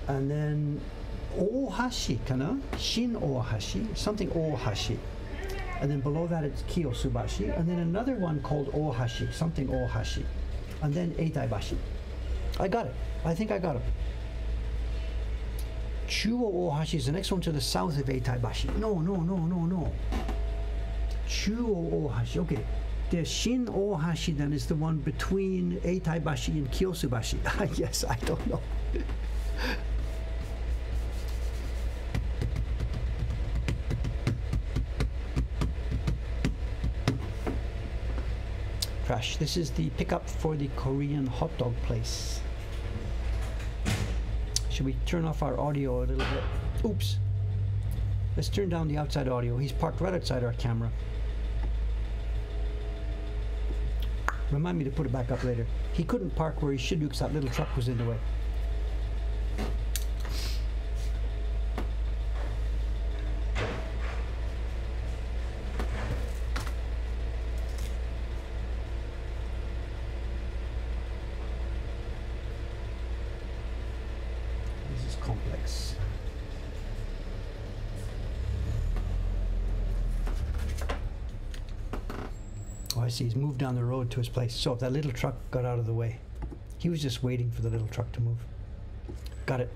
And then Ohashi kana? Shin Ohashi. Something Ohashi and then below that it's Kiyosubashi, and then another one called Ohashi, something Ohashi, and then Eitaibashi. I got it. I think I got it. Chuo Ohashi is the next one to the south of Eitaibashi. No, no, no, no, no. Chuo Ohashi. Okay. The Shin Ohashi then is the one between Eitaibashi and Kiyosubashi. I guess I don't know. This is the pickup for the Korean hot dog place. Should we turn off our audio a little bit? Oops. Let's turn down the outside audio. He's parked right outside our camera. Remind me to put it back up later. He couldn't park where he should do because that little truck was in the way. This is complex. I see. He's moved down the road to his place. So if that little truck got out of the way. He was just waiting for the little truck to move. Got it.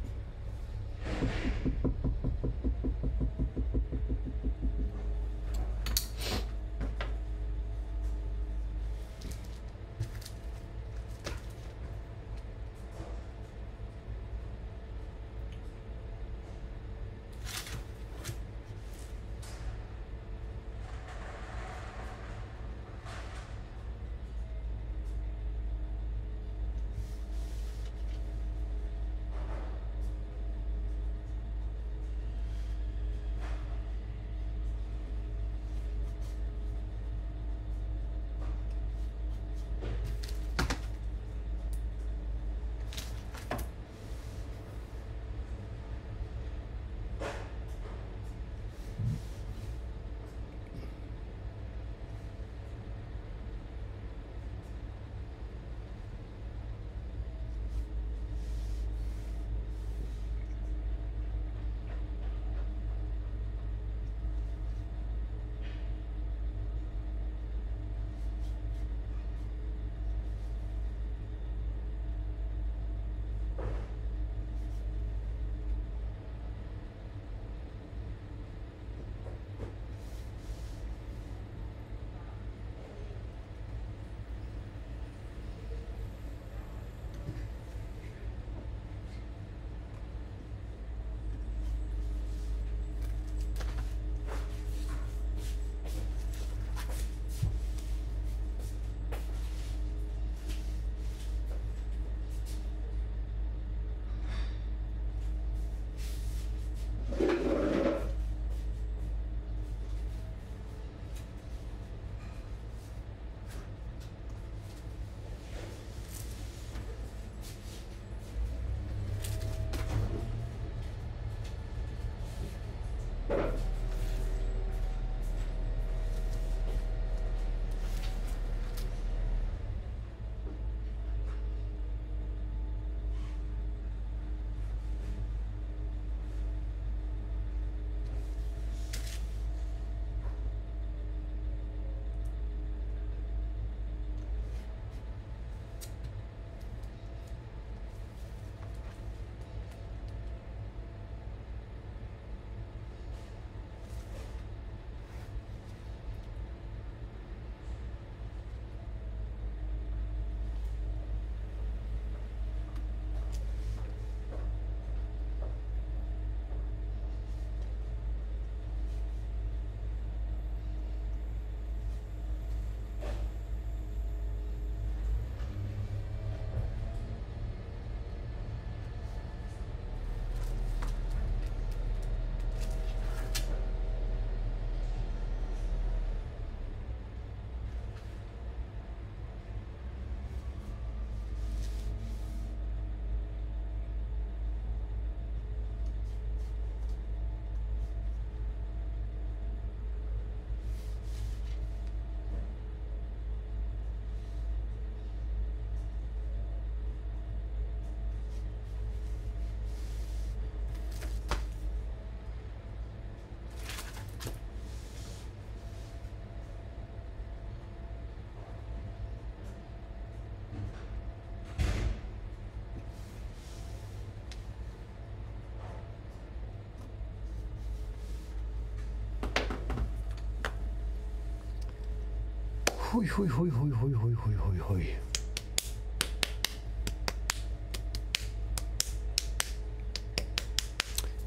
Hui, hui, hui, hui, hui, hui, hui, hui, hui.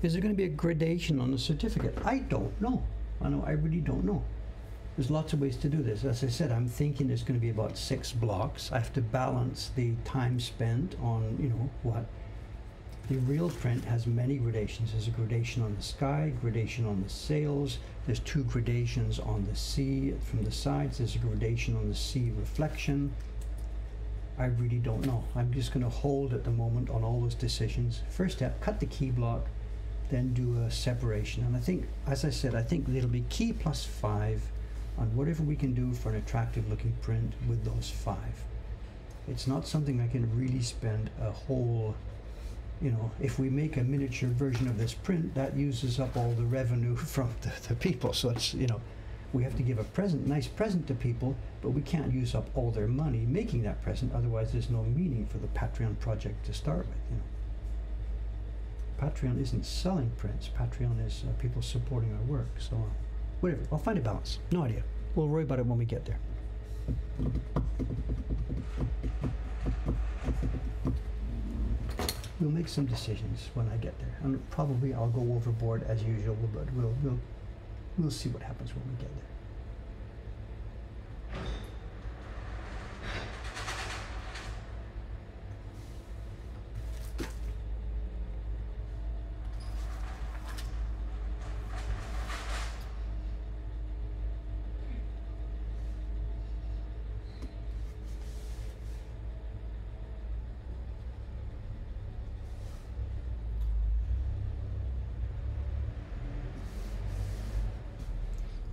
Is there going to be a gradation on the certificate? I don't know. I know. I really don't know. There's lots of ways to do this. As I said, I'm thinking there's going to be about six blocks. I have to balance the time spent on, you know, what. The real print has many gradations. There's a gradation on the sky, gradation on the sails. There's two gradations on the sea from the sides. There's a gradation on the sea reflection. I really don't know. I'm just going to hold at the moment on all those decisions. First step, cut the key block, then do a separation. And I think, as I said, I think it'll be key plus five on whatever we can do for an attractive looking print with those five. It's not something I can really spend a whole, you know, if we make a miniature version of this print, that uses up all the revenue from the, the people. So it's, you know, we have to give a present, nice present to people, but we can't use up all their money making that present. Otherwise, there's no meaning for the Patreon project to start with. You know. Patreon isn't selling prints. Patreon is uh, people supporting our work. So, uh, whatever. I'll find a balance. No idea. We'll worry about it when we get there. We'll make some decisions when I get there, and probably I'll go overboard as usual. But we'll we'll we'll see what happens when we get there.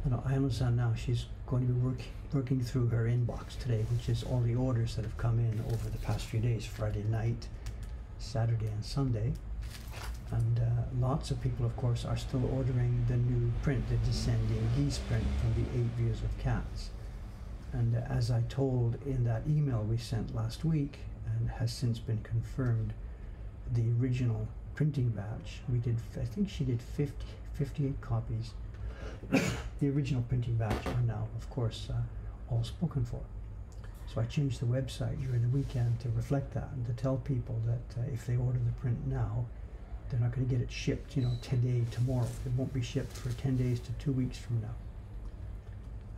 You know, Amazon now, she's going to be working working through her inbox today, which is all the orders that have come in over the past few days, Friday night, Saturday, and Sunday. And uh, lots of people, of course, are still ordering the new print, the Descending Geese print from the Eight Views of Cats. And uh, as I told in that email we sent last week, and has since been confirmed, the original printing batch, we did, I think she did 50, 58 copies the original printing batch are now, of course, uh, all spoken for. So I changed the website during the weekend to reflect that and to tell people that uh, if they order the print now, they're not going to get it shipped, you know, today, tomorrow. It won't be shipped for 10 days to two weeks from now.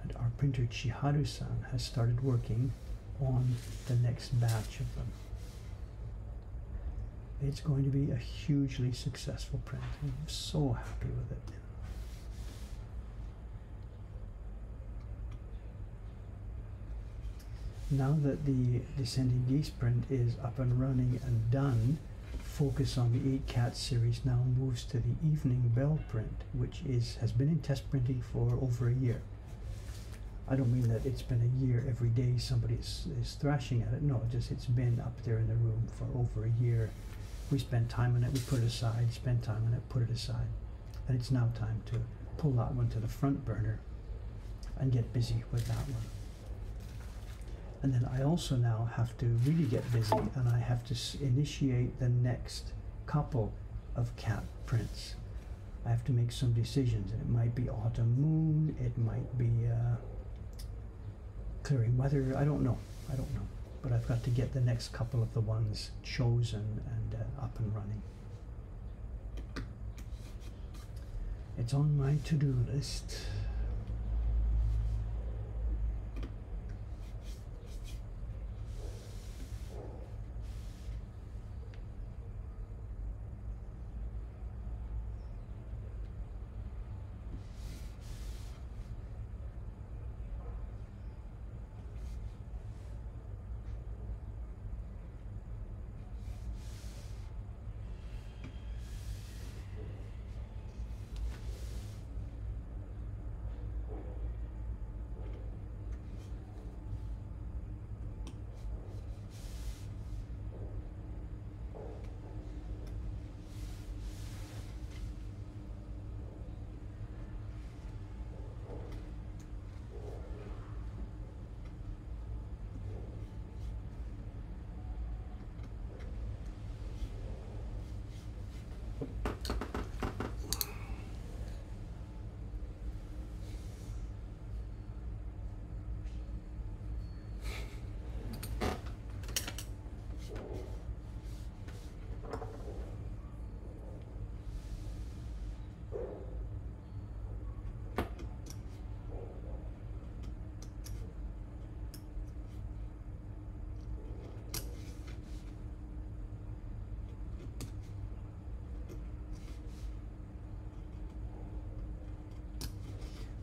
And our printer Chiharu-san has started working on the next batch of them. It's going to be a hugely successful print. I'm so happy with it. Now that the Descending Geese print is up and running and done, focus on the Eight Cats series now moves to the Evening Bell print, which is has been in test printing for over a year. I don't mean that it's been a year every day somebody is, is thrashing at it. No, just it's been up there in the room for over a year. We spent time on it, we put it aside, spent time on it, put it aside. And it's now time to pull that one to the front burner and get busy with that one. And then I also now have to really get busy and I have to initiate the next couple of cat prints. I have to make some decisions, and it might be autumn moon, it might be uh, clearing weather. I don't know. I don't know. But I've got to get the next couple of the ones chosen and uh, up and running. It's on my to do list.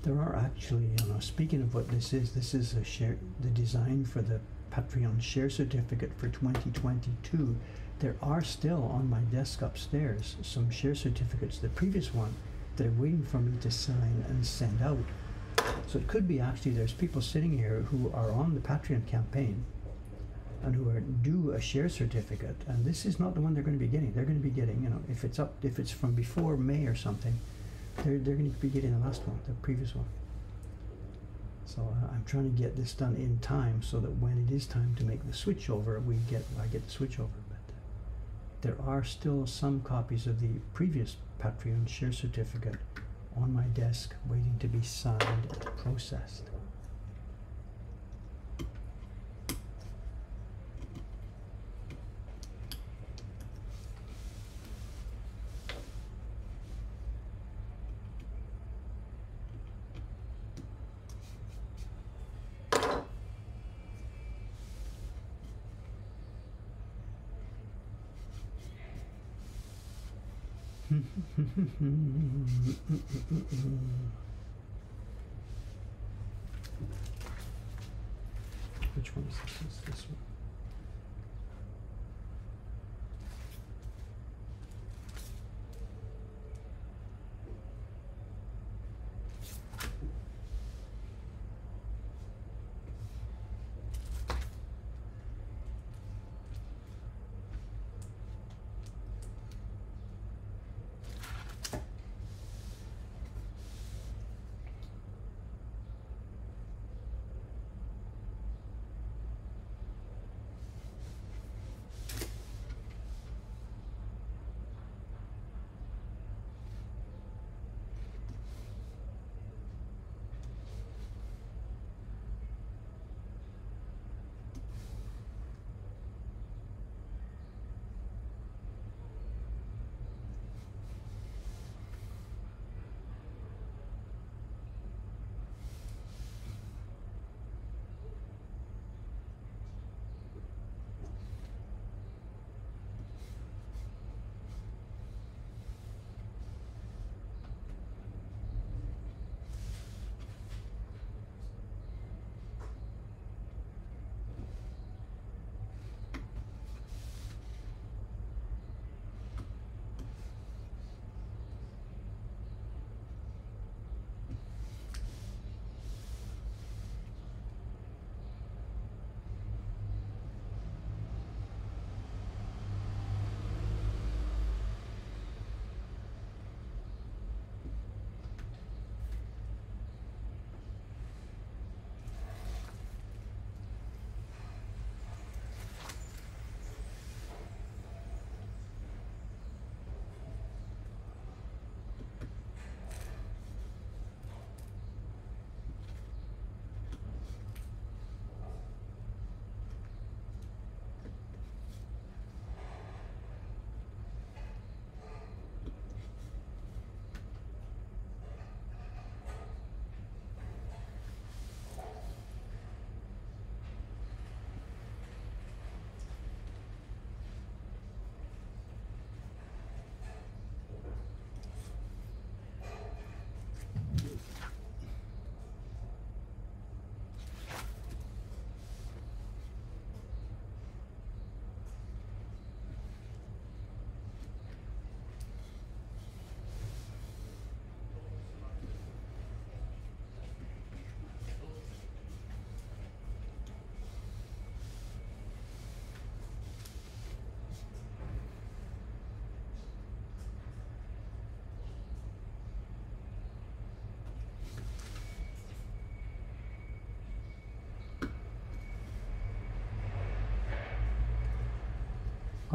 There are actually, you know, speaking of what this is, this is a share, the design for the Patreon share certificate for 2022. There are still on my desk upstairs some share certificates, the previous one, that are waiting for me to sign and send out. So it could be actually there's people sitting here who are on the Patreon campaign and who are due a share certificate, and this is not the one they're going to be getting. They're going to be getting, you know, if it's up, if it's from before May or something, they're, they're going to be getting the last one, the previous one. So uh, I'm trying to get this done in time so that when it is time to make the switch over, we get I get the switch over. But uh, there are still some copies of the previous Patreon share certificate on my desk waiting to be signed and processed. Which one is this?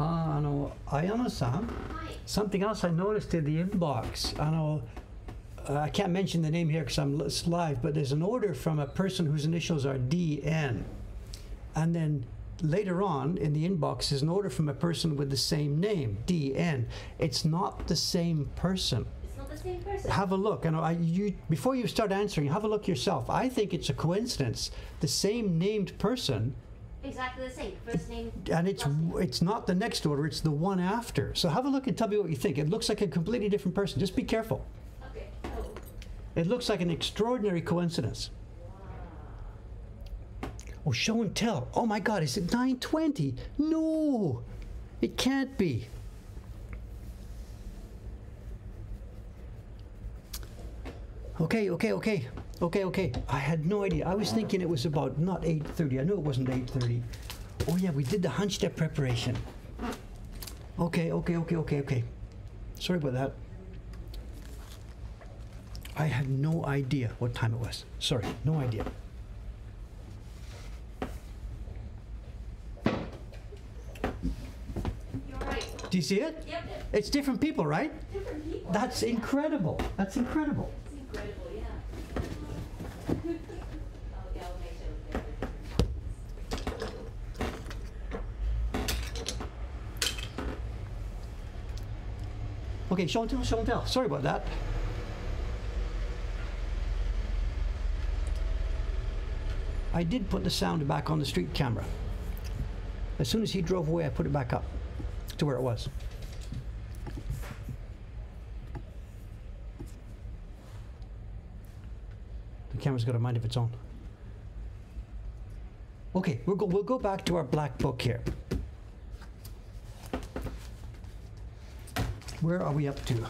It's this one. Ah, あの、綾野さん Hi. Something else I noticed in the inbox. I know uh, I can't mention the name here because I'm it's live, but there's an order from a person whose initials are DN, and then later on in the inbox is an order from a person with the same name DN. It's not the same person. It's not the same person. Have a look, and I, you before you start answering, have a look yourself. I think it's a coincidence. The same named person exactly the same. First name. and it's name. it's not the next order it's the one after so have a look and tell me what you think it looks like a completely different person just be careful Okay. Oh. it looks like an extraordinary coincidence Wow. oh show and tell oh my god is it 920 no it can't be okay okay okay Okay, okay. I had no idea. I was thinking it was about not 8.30. I knew it wasn't 8.30. Oh, yeah, we did the hanshita preparation. Okay, okay, okay, okay, okay. Sorry about that. I had no idea what time it was. Sorry, no idea. Right. Do you see it? Yep. It's different people, right? Different people. That's incredible. That's incredible. Okay, Chantal, Chantal, sorry about that. I did put the sound back on the street camera. As soon as he drove away, I put it back up to where it was. The camera's got a mind of its own. Okay, we'll go, we'll go back to our black book here. Where are we up to?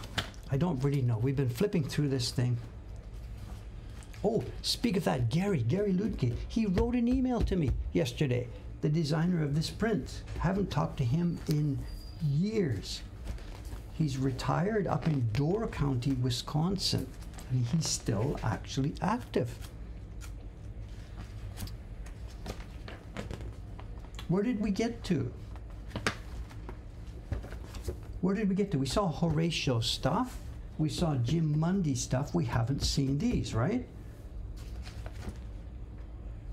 I don't really know. We've been flipping through this thing. Oh, speak of that, Gary, Gary Ludke, he wrote an email to me yesterday, the designer of this print. Haven't talked to him in years. He's retired up in Door County, Wisconsin, and he's still actually active. Where did we get to? Where did we get to? We saw Horatio stuff. We saw Jim Mundy stuff. We haven't seen these, right?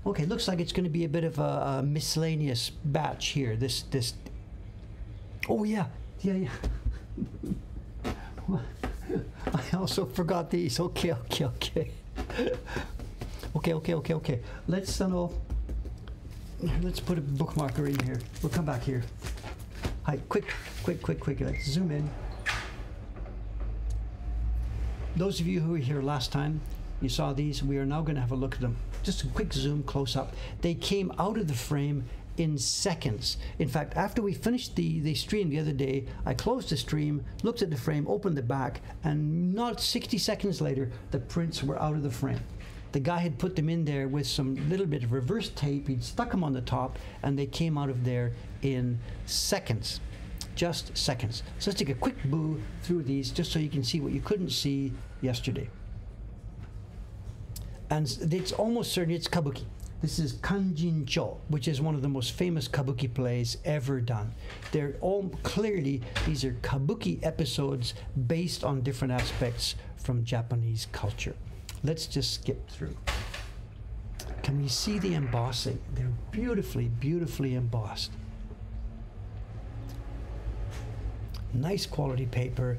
Okay, looks like it's going to be a bit of a, a miscellaneous batch here. This, this. Oh yeah, yeah, yeah. I also forgot these. Okay, okay, okay. okay, okay, okay, okay. Let's uh, let's put a bookmarker in here. We'll come back here. Hi, quick, quick, quick, quick. Let's zoom in. Those of you who were here last time, you saw these. We are now going to have a look at them. Just a quick zoom close up. They came out of the frame in seconds. In fact, after we finished the, the stream the other day, I closed the stream, looked at the frame, opened the back, and not 60 seconds later, the prints were out of the frame. The guy had put them in there with some little bit of reverse tape. He'd stuck them on the top, and they came out of there in seconds. Just seconds. So let's take a quick boo through these just so you can see what you couldn't see yesterday. And it's almost certain it's kabuki. This is Kanjin Cho, which is one of the most famous kabuki plays ever done. They're all clearly, these are kabuki episodes based on different aspects from Japanese culture. Let's just skip through. Can we see the embossing? They're beautifully, beautifully embossed. Nice quality paper,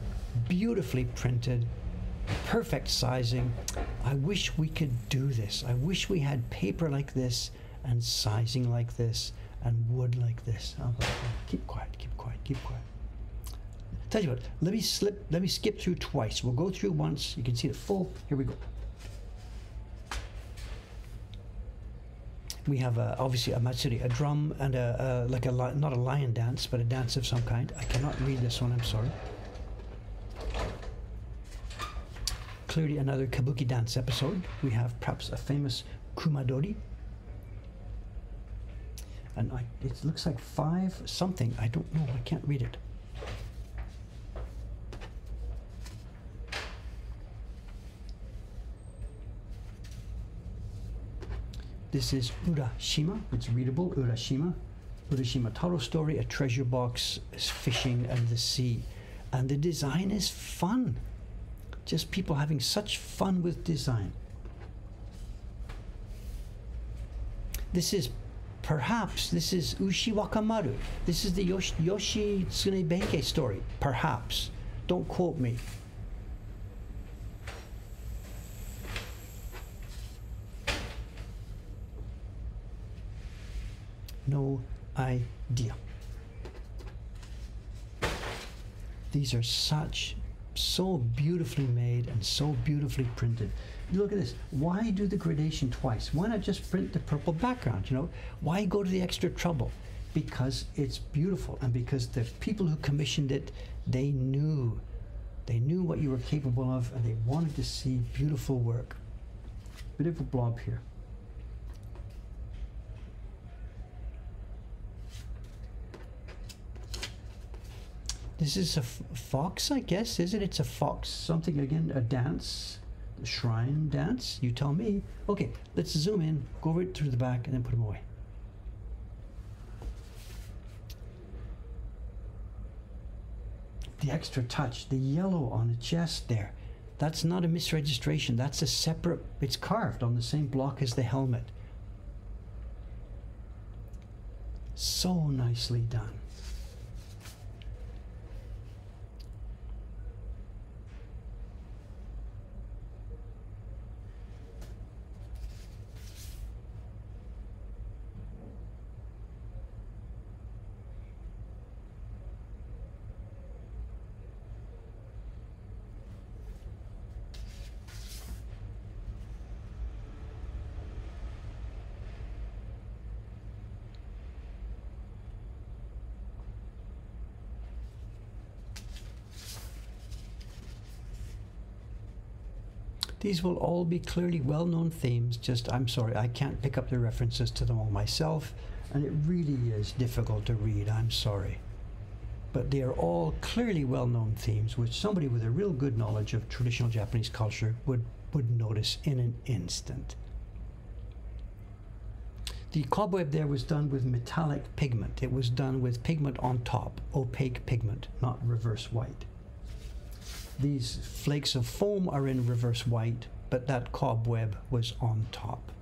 beautifully printed, perfect sizing. I wish we could do this. I wish we had paper like this and sizing like this and wood like this. Oh, keep quiet, keep quiet, keep quiet. Tell you what, let me slip, let me skip through twice. We'll go through once. You can see the full. Here we go. We have uh, obviously a matsuri, a drum, and a, a like a not a lion dance, but a dance of some kind. I cannot read this one. I'm sorry. Clearly, another kabuki dance episode. We have perhaps a famous kumadori, and I, it looks like five something. I don't know. I can't read it. This is Urashima. It's readable. Urashima. Urashima Taro story, a treasure box, is fishing and the sea. And the design is fun. Just people having such fun with design. This is perhaps this is Ushiwakamaru. This is the Yoshi, Yoshi story. Perhaps. Don't quote me. No idea. These are such, so beautifully made and so beautifully printed. Look at this. Why do the gradation twice? Why not just print the purple background? You know, why go to the extra trouble? Because it's beautiful and because the people who commissioned it, they knew, they knew what you were capable of and they wanted to see beautiful work. Beautiful blob here. This is a fox, I guess, is it? It's a fox. Something again, a dance, a shrine dance. You tell me. Okay, let's zoom in, go right through the back, and then put them away. the extra touch, the yellow on the chest there. That's not a misregistration. That's a separate, it's carved on the same block as the helmet. So nicely done. These will all be clearly well known themes, just I'm sorry, I can't pick up the references to them all myself, and it really is difficult to read, I'm sorry. But they are all clearly well known themes, which somebody with a real good knowledge of traditional Japanese culture would, would notice in an instant. The cobweb there was done with metallic pigment. It was done with pigment on top, opaque pigment, not reverse white. These flakes of foam are in reverse white, but that cobweb was on top.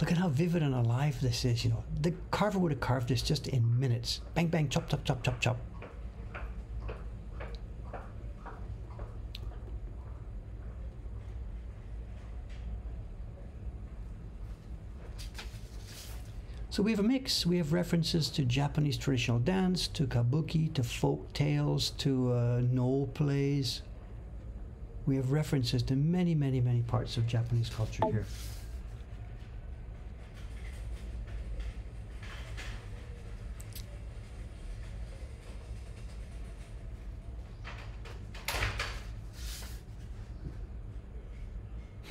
Look at how vivid and alive this is, you know. The carver would have carved this just in minutes. Bang, bang, chop, chop, chop, chop, chop. So we have a mix. We have references to Japanese traditional dance, to kabuki, to folk tales, to uh, Noh plays. We have references to many, many, many parts of Japanese culture here.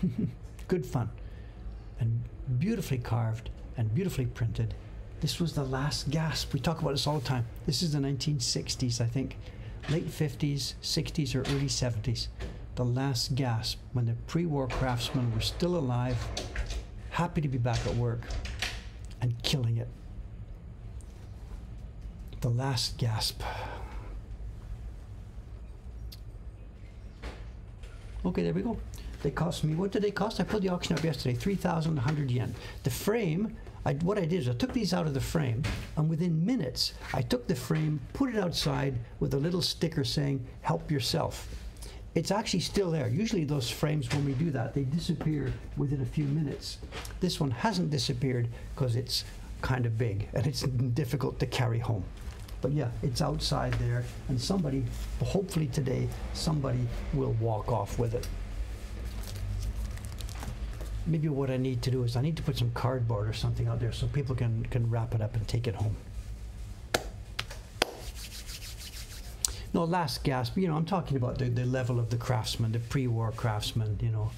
Good fun and beautifully carved and beautifully printed. This was the last gasp. We talk about this all the time. This is the 1960s, I think, late 50s, 60s, or early 70s. The last gasp when the pre war craftsmen were still alive, happy to be back at work, and killing it. The last gasp. Okay, there we go. They cost me, what did they cost? I put the auction up yesterday, 3,100 yen. The frame I, what I did is I took these out of the frame, and within minutes, I took the frame, put it outside with a little sticker saying, help yourself. It's actually still there. Usually those frames, when we do that, they disappear within a few minutes. This one hasn't disappeared because it's kind of big and it's difficult to carry home. But yeah, it's outside there, and somebody, hopefully today, somebody will walk off with it maybe what I need to do is I need to put some cardboard or something out there so people can, can wrap it up and take it home. No, last gasp, you know, I'm talking about the, the level of the craftsman, the pre-war craftsman, you know.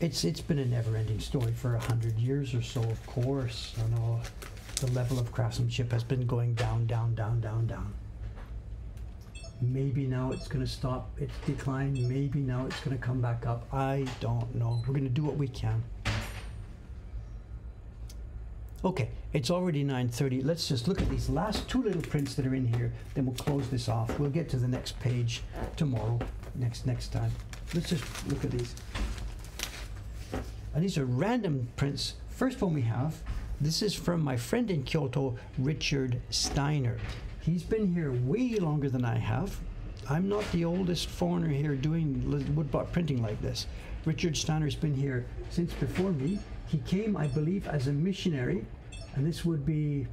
It's, it's been a never-ending story for a hundred years or so, of course. You know, the level of craftsmanship has been going down, down, down, down, down. Maybe now it's going to stop its decline. Maybe now it's going to come back up. I don't know. We're going to do what we can. Okay, it's already 9.30. Let's just look at these last two little prints that are in here. Then we'll close this off. We'll get to the next page tomorrow, next next time. Let's just look at these. And these are random prints. First one we have, this is from my friend in Kyoto, Richard Steiner. He's been here way longer than I have. I'm not the oldest foreigner here doing woodblock printing like this. Richard Steiner's been here since before me. He came, I believe, as a missionary, and this would be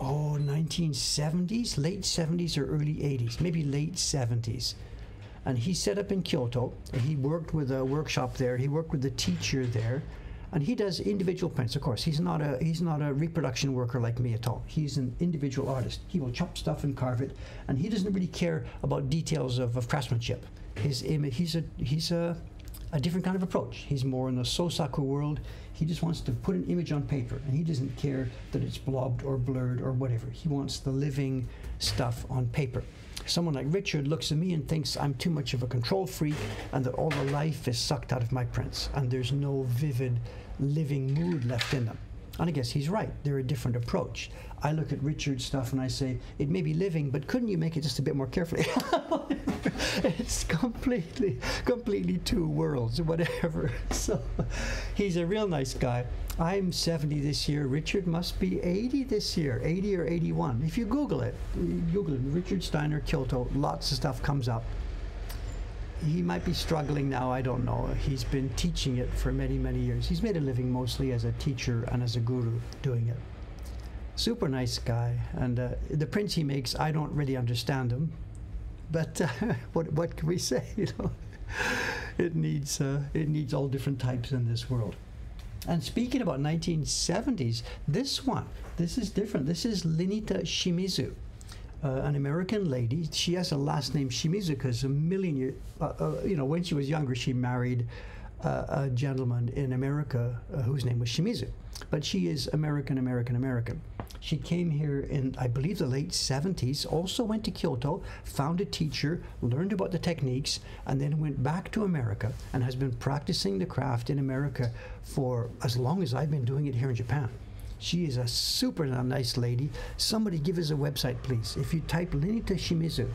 oh 1970s, late 70s or early 80s, maybe late 70s. And he set up in Kyoto. He worked with a workshop there. He worked with the teacher there and he does individual prints. Of course, he's not a he's not a reproduction worker like me at all. He's an individual artist. He will chop stuff and carve it, and he doesn't really care about details of, of craftsmanship. His image, he's a he's a a different kind of approach. He's more in the sosaku world. He just wants to put an image on paper, and he doesn't care that it's blobbed or blurred or whatever. He wants the living stuff on paper. Someone like Richard looks at me and thinks I'm too much of a control freak, and that all the life is sucked out of my prints, and there's no vivid living mood left in them. And I guess he's right. They're a different approach. I look at Richard's stuff and I say, it may be living, but couldn't you make it just a bit more carefully? it's completely, completely two worlds, whatever. So he's a real nice guy. I'm 70 this year. Richard must be 80 this year, 80 or 81. If you Google it, Google it, Richard Steiner, Kyoto, lots of stuff comes up. He might be struggling now, I don't know. He's been teaching it for many, many years. He's made a living mostly as a teacher and as a guru doing it. Super nice guy. And uh, the prints he makes, I don't really understand them. But uh, what, what can we say? You know, it needs, uh, it needs all different types in this world. And speaking about 1970s, this one, this is different. This is Lynita Shimizu, uh, an American lady. She has a last name Shimizu because a million years, uh, uh, you know, when she was younger, she married uh, a gentleman in America uh, whose name was Shimizu. But she is American, American, American. She came here in, I believe, the late 70s, also went to Kyoto, found a teacher, learned about the techniques, and then went back to America and has been practicing the craft in America for as long as I've been doing it here in Japan. She is a super nice lady. Somebody give us a website, please. If you type Lynita Shimizu,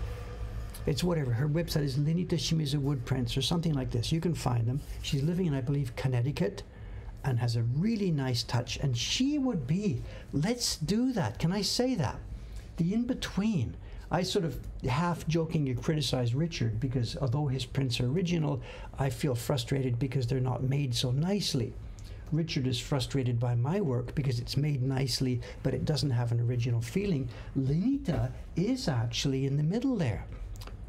it's whatever. Her website is Lynita Shimizu Woodprints or something like this. You can find them. She's living in, I believe, Connecticut and has a really nice touch. And she would be, let's do that. Can I say that? The in between. I sort of half jokingly criticize Richard because although his prints are original, I feel frustrated because they're not made so nicely. Richard is frustrated by my work because it's made nicely, but it doesn't have an original feeling. Lynita is actually in the middle there.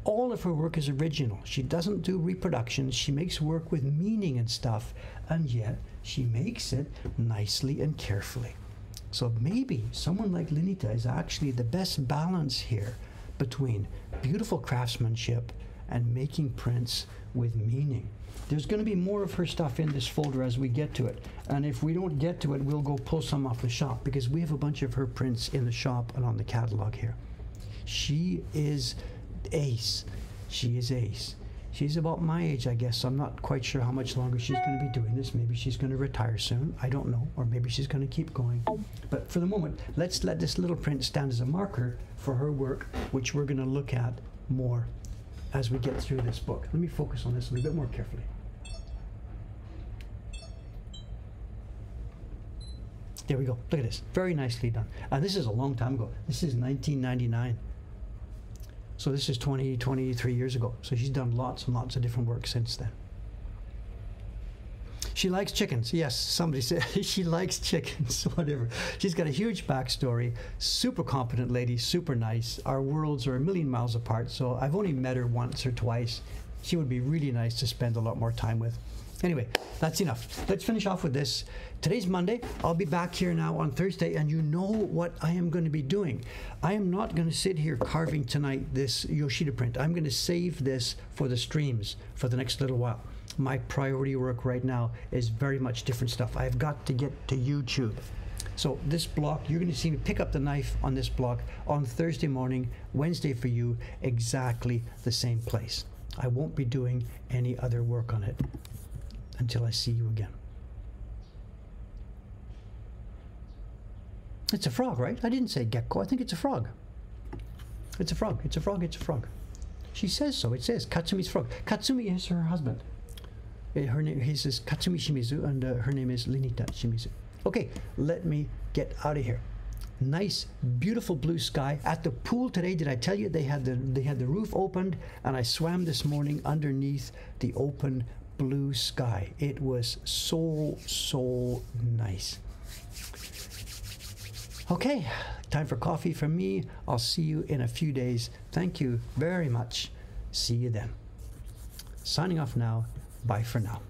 All of her work is original. She doesn't do reproductions. She makes work with meaning and stuff, and yet she makes it nicely and carefully. So maybe someone like Lynita is actually the best balance here between beautiful craftsmanship and making prints with meaning. There's going to be more of her stuff in this folder as we get to it. And if we don't get to it, we'll go pull some off the shop because we have a bunch of her prints in the shop and on the catalog here. She is ace. She is ace. She's about my age, I guess. I'm not quite sure how much longer she's going to be doing this. Maybe she's going to retire soon. I don't know. Or maybe she's going to keep going. But for the moment, let's let this little print stand as a marker for her work, which we're going to look at more as we get through this book. Let me focus on this a little bit more carefully. There we go. Look at this. Very nicely done. And this is a long time ago. This is 1999. So this is 20, 23 years ago. So she's done lots and lots of different work since then. She likes chickens. Yes, somebody said she likes chickens, whatever. She's got a huge backstory, super competent lady, super nice. Our worlds are a million miles apart, so I've only met her once or twice. She would be really nice to spend a lot more time with. Anyway, that's enough. Let's finish off with this. Today's Monday. I'll be back here now on Thursday, and you know what I am going to be doing. I am not going to sit here carving tonight this Yoshida print. I'm going to save this for the streams for the next little while. My priority work right now is very much different stuff. I've got to get to YouTube. So this block, you're going to see me pick up the knife on this block on Thursday morning, Wednesday for you, exactly the same place. I won't be doing any other work on it until I see you again. It's a frog, right? I didn't say gecko. I think it's a frog. It's a frog. It's a frog. It's a frog. She says so. It says Katsumi's frog. Katsumi is her husband. Uh, her name, he says Katsumi Shimizu, and uh, her name is Lynita Shimizu. Okay, let me get out of here. Nice, beautiful blue sky at the pool today. Did I tell you they had the they had the roof opened, and I swam this morning underneath the open blue sky. It was so so nice. Okay, time for coffee from me. I'll see you in a few days. Thank you very much. See you then. Signing off now. Bye for now.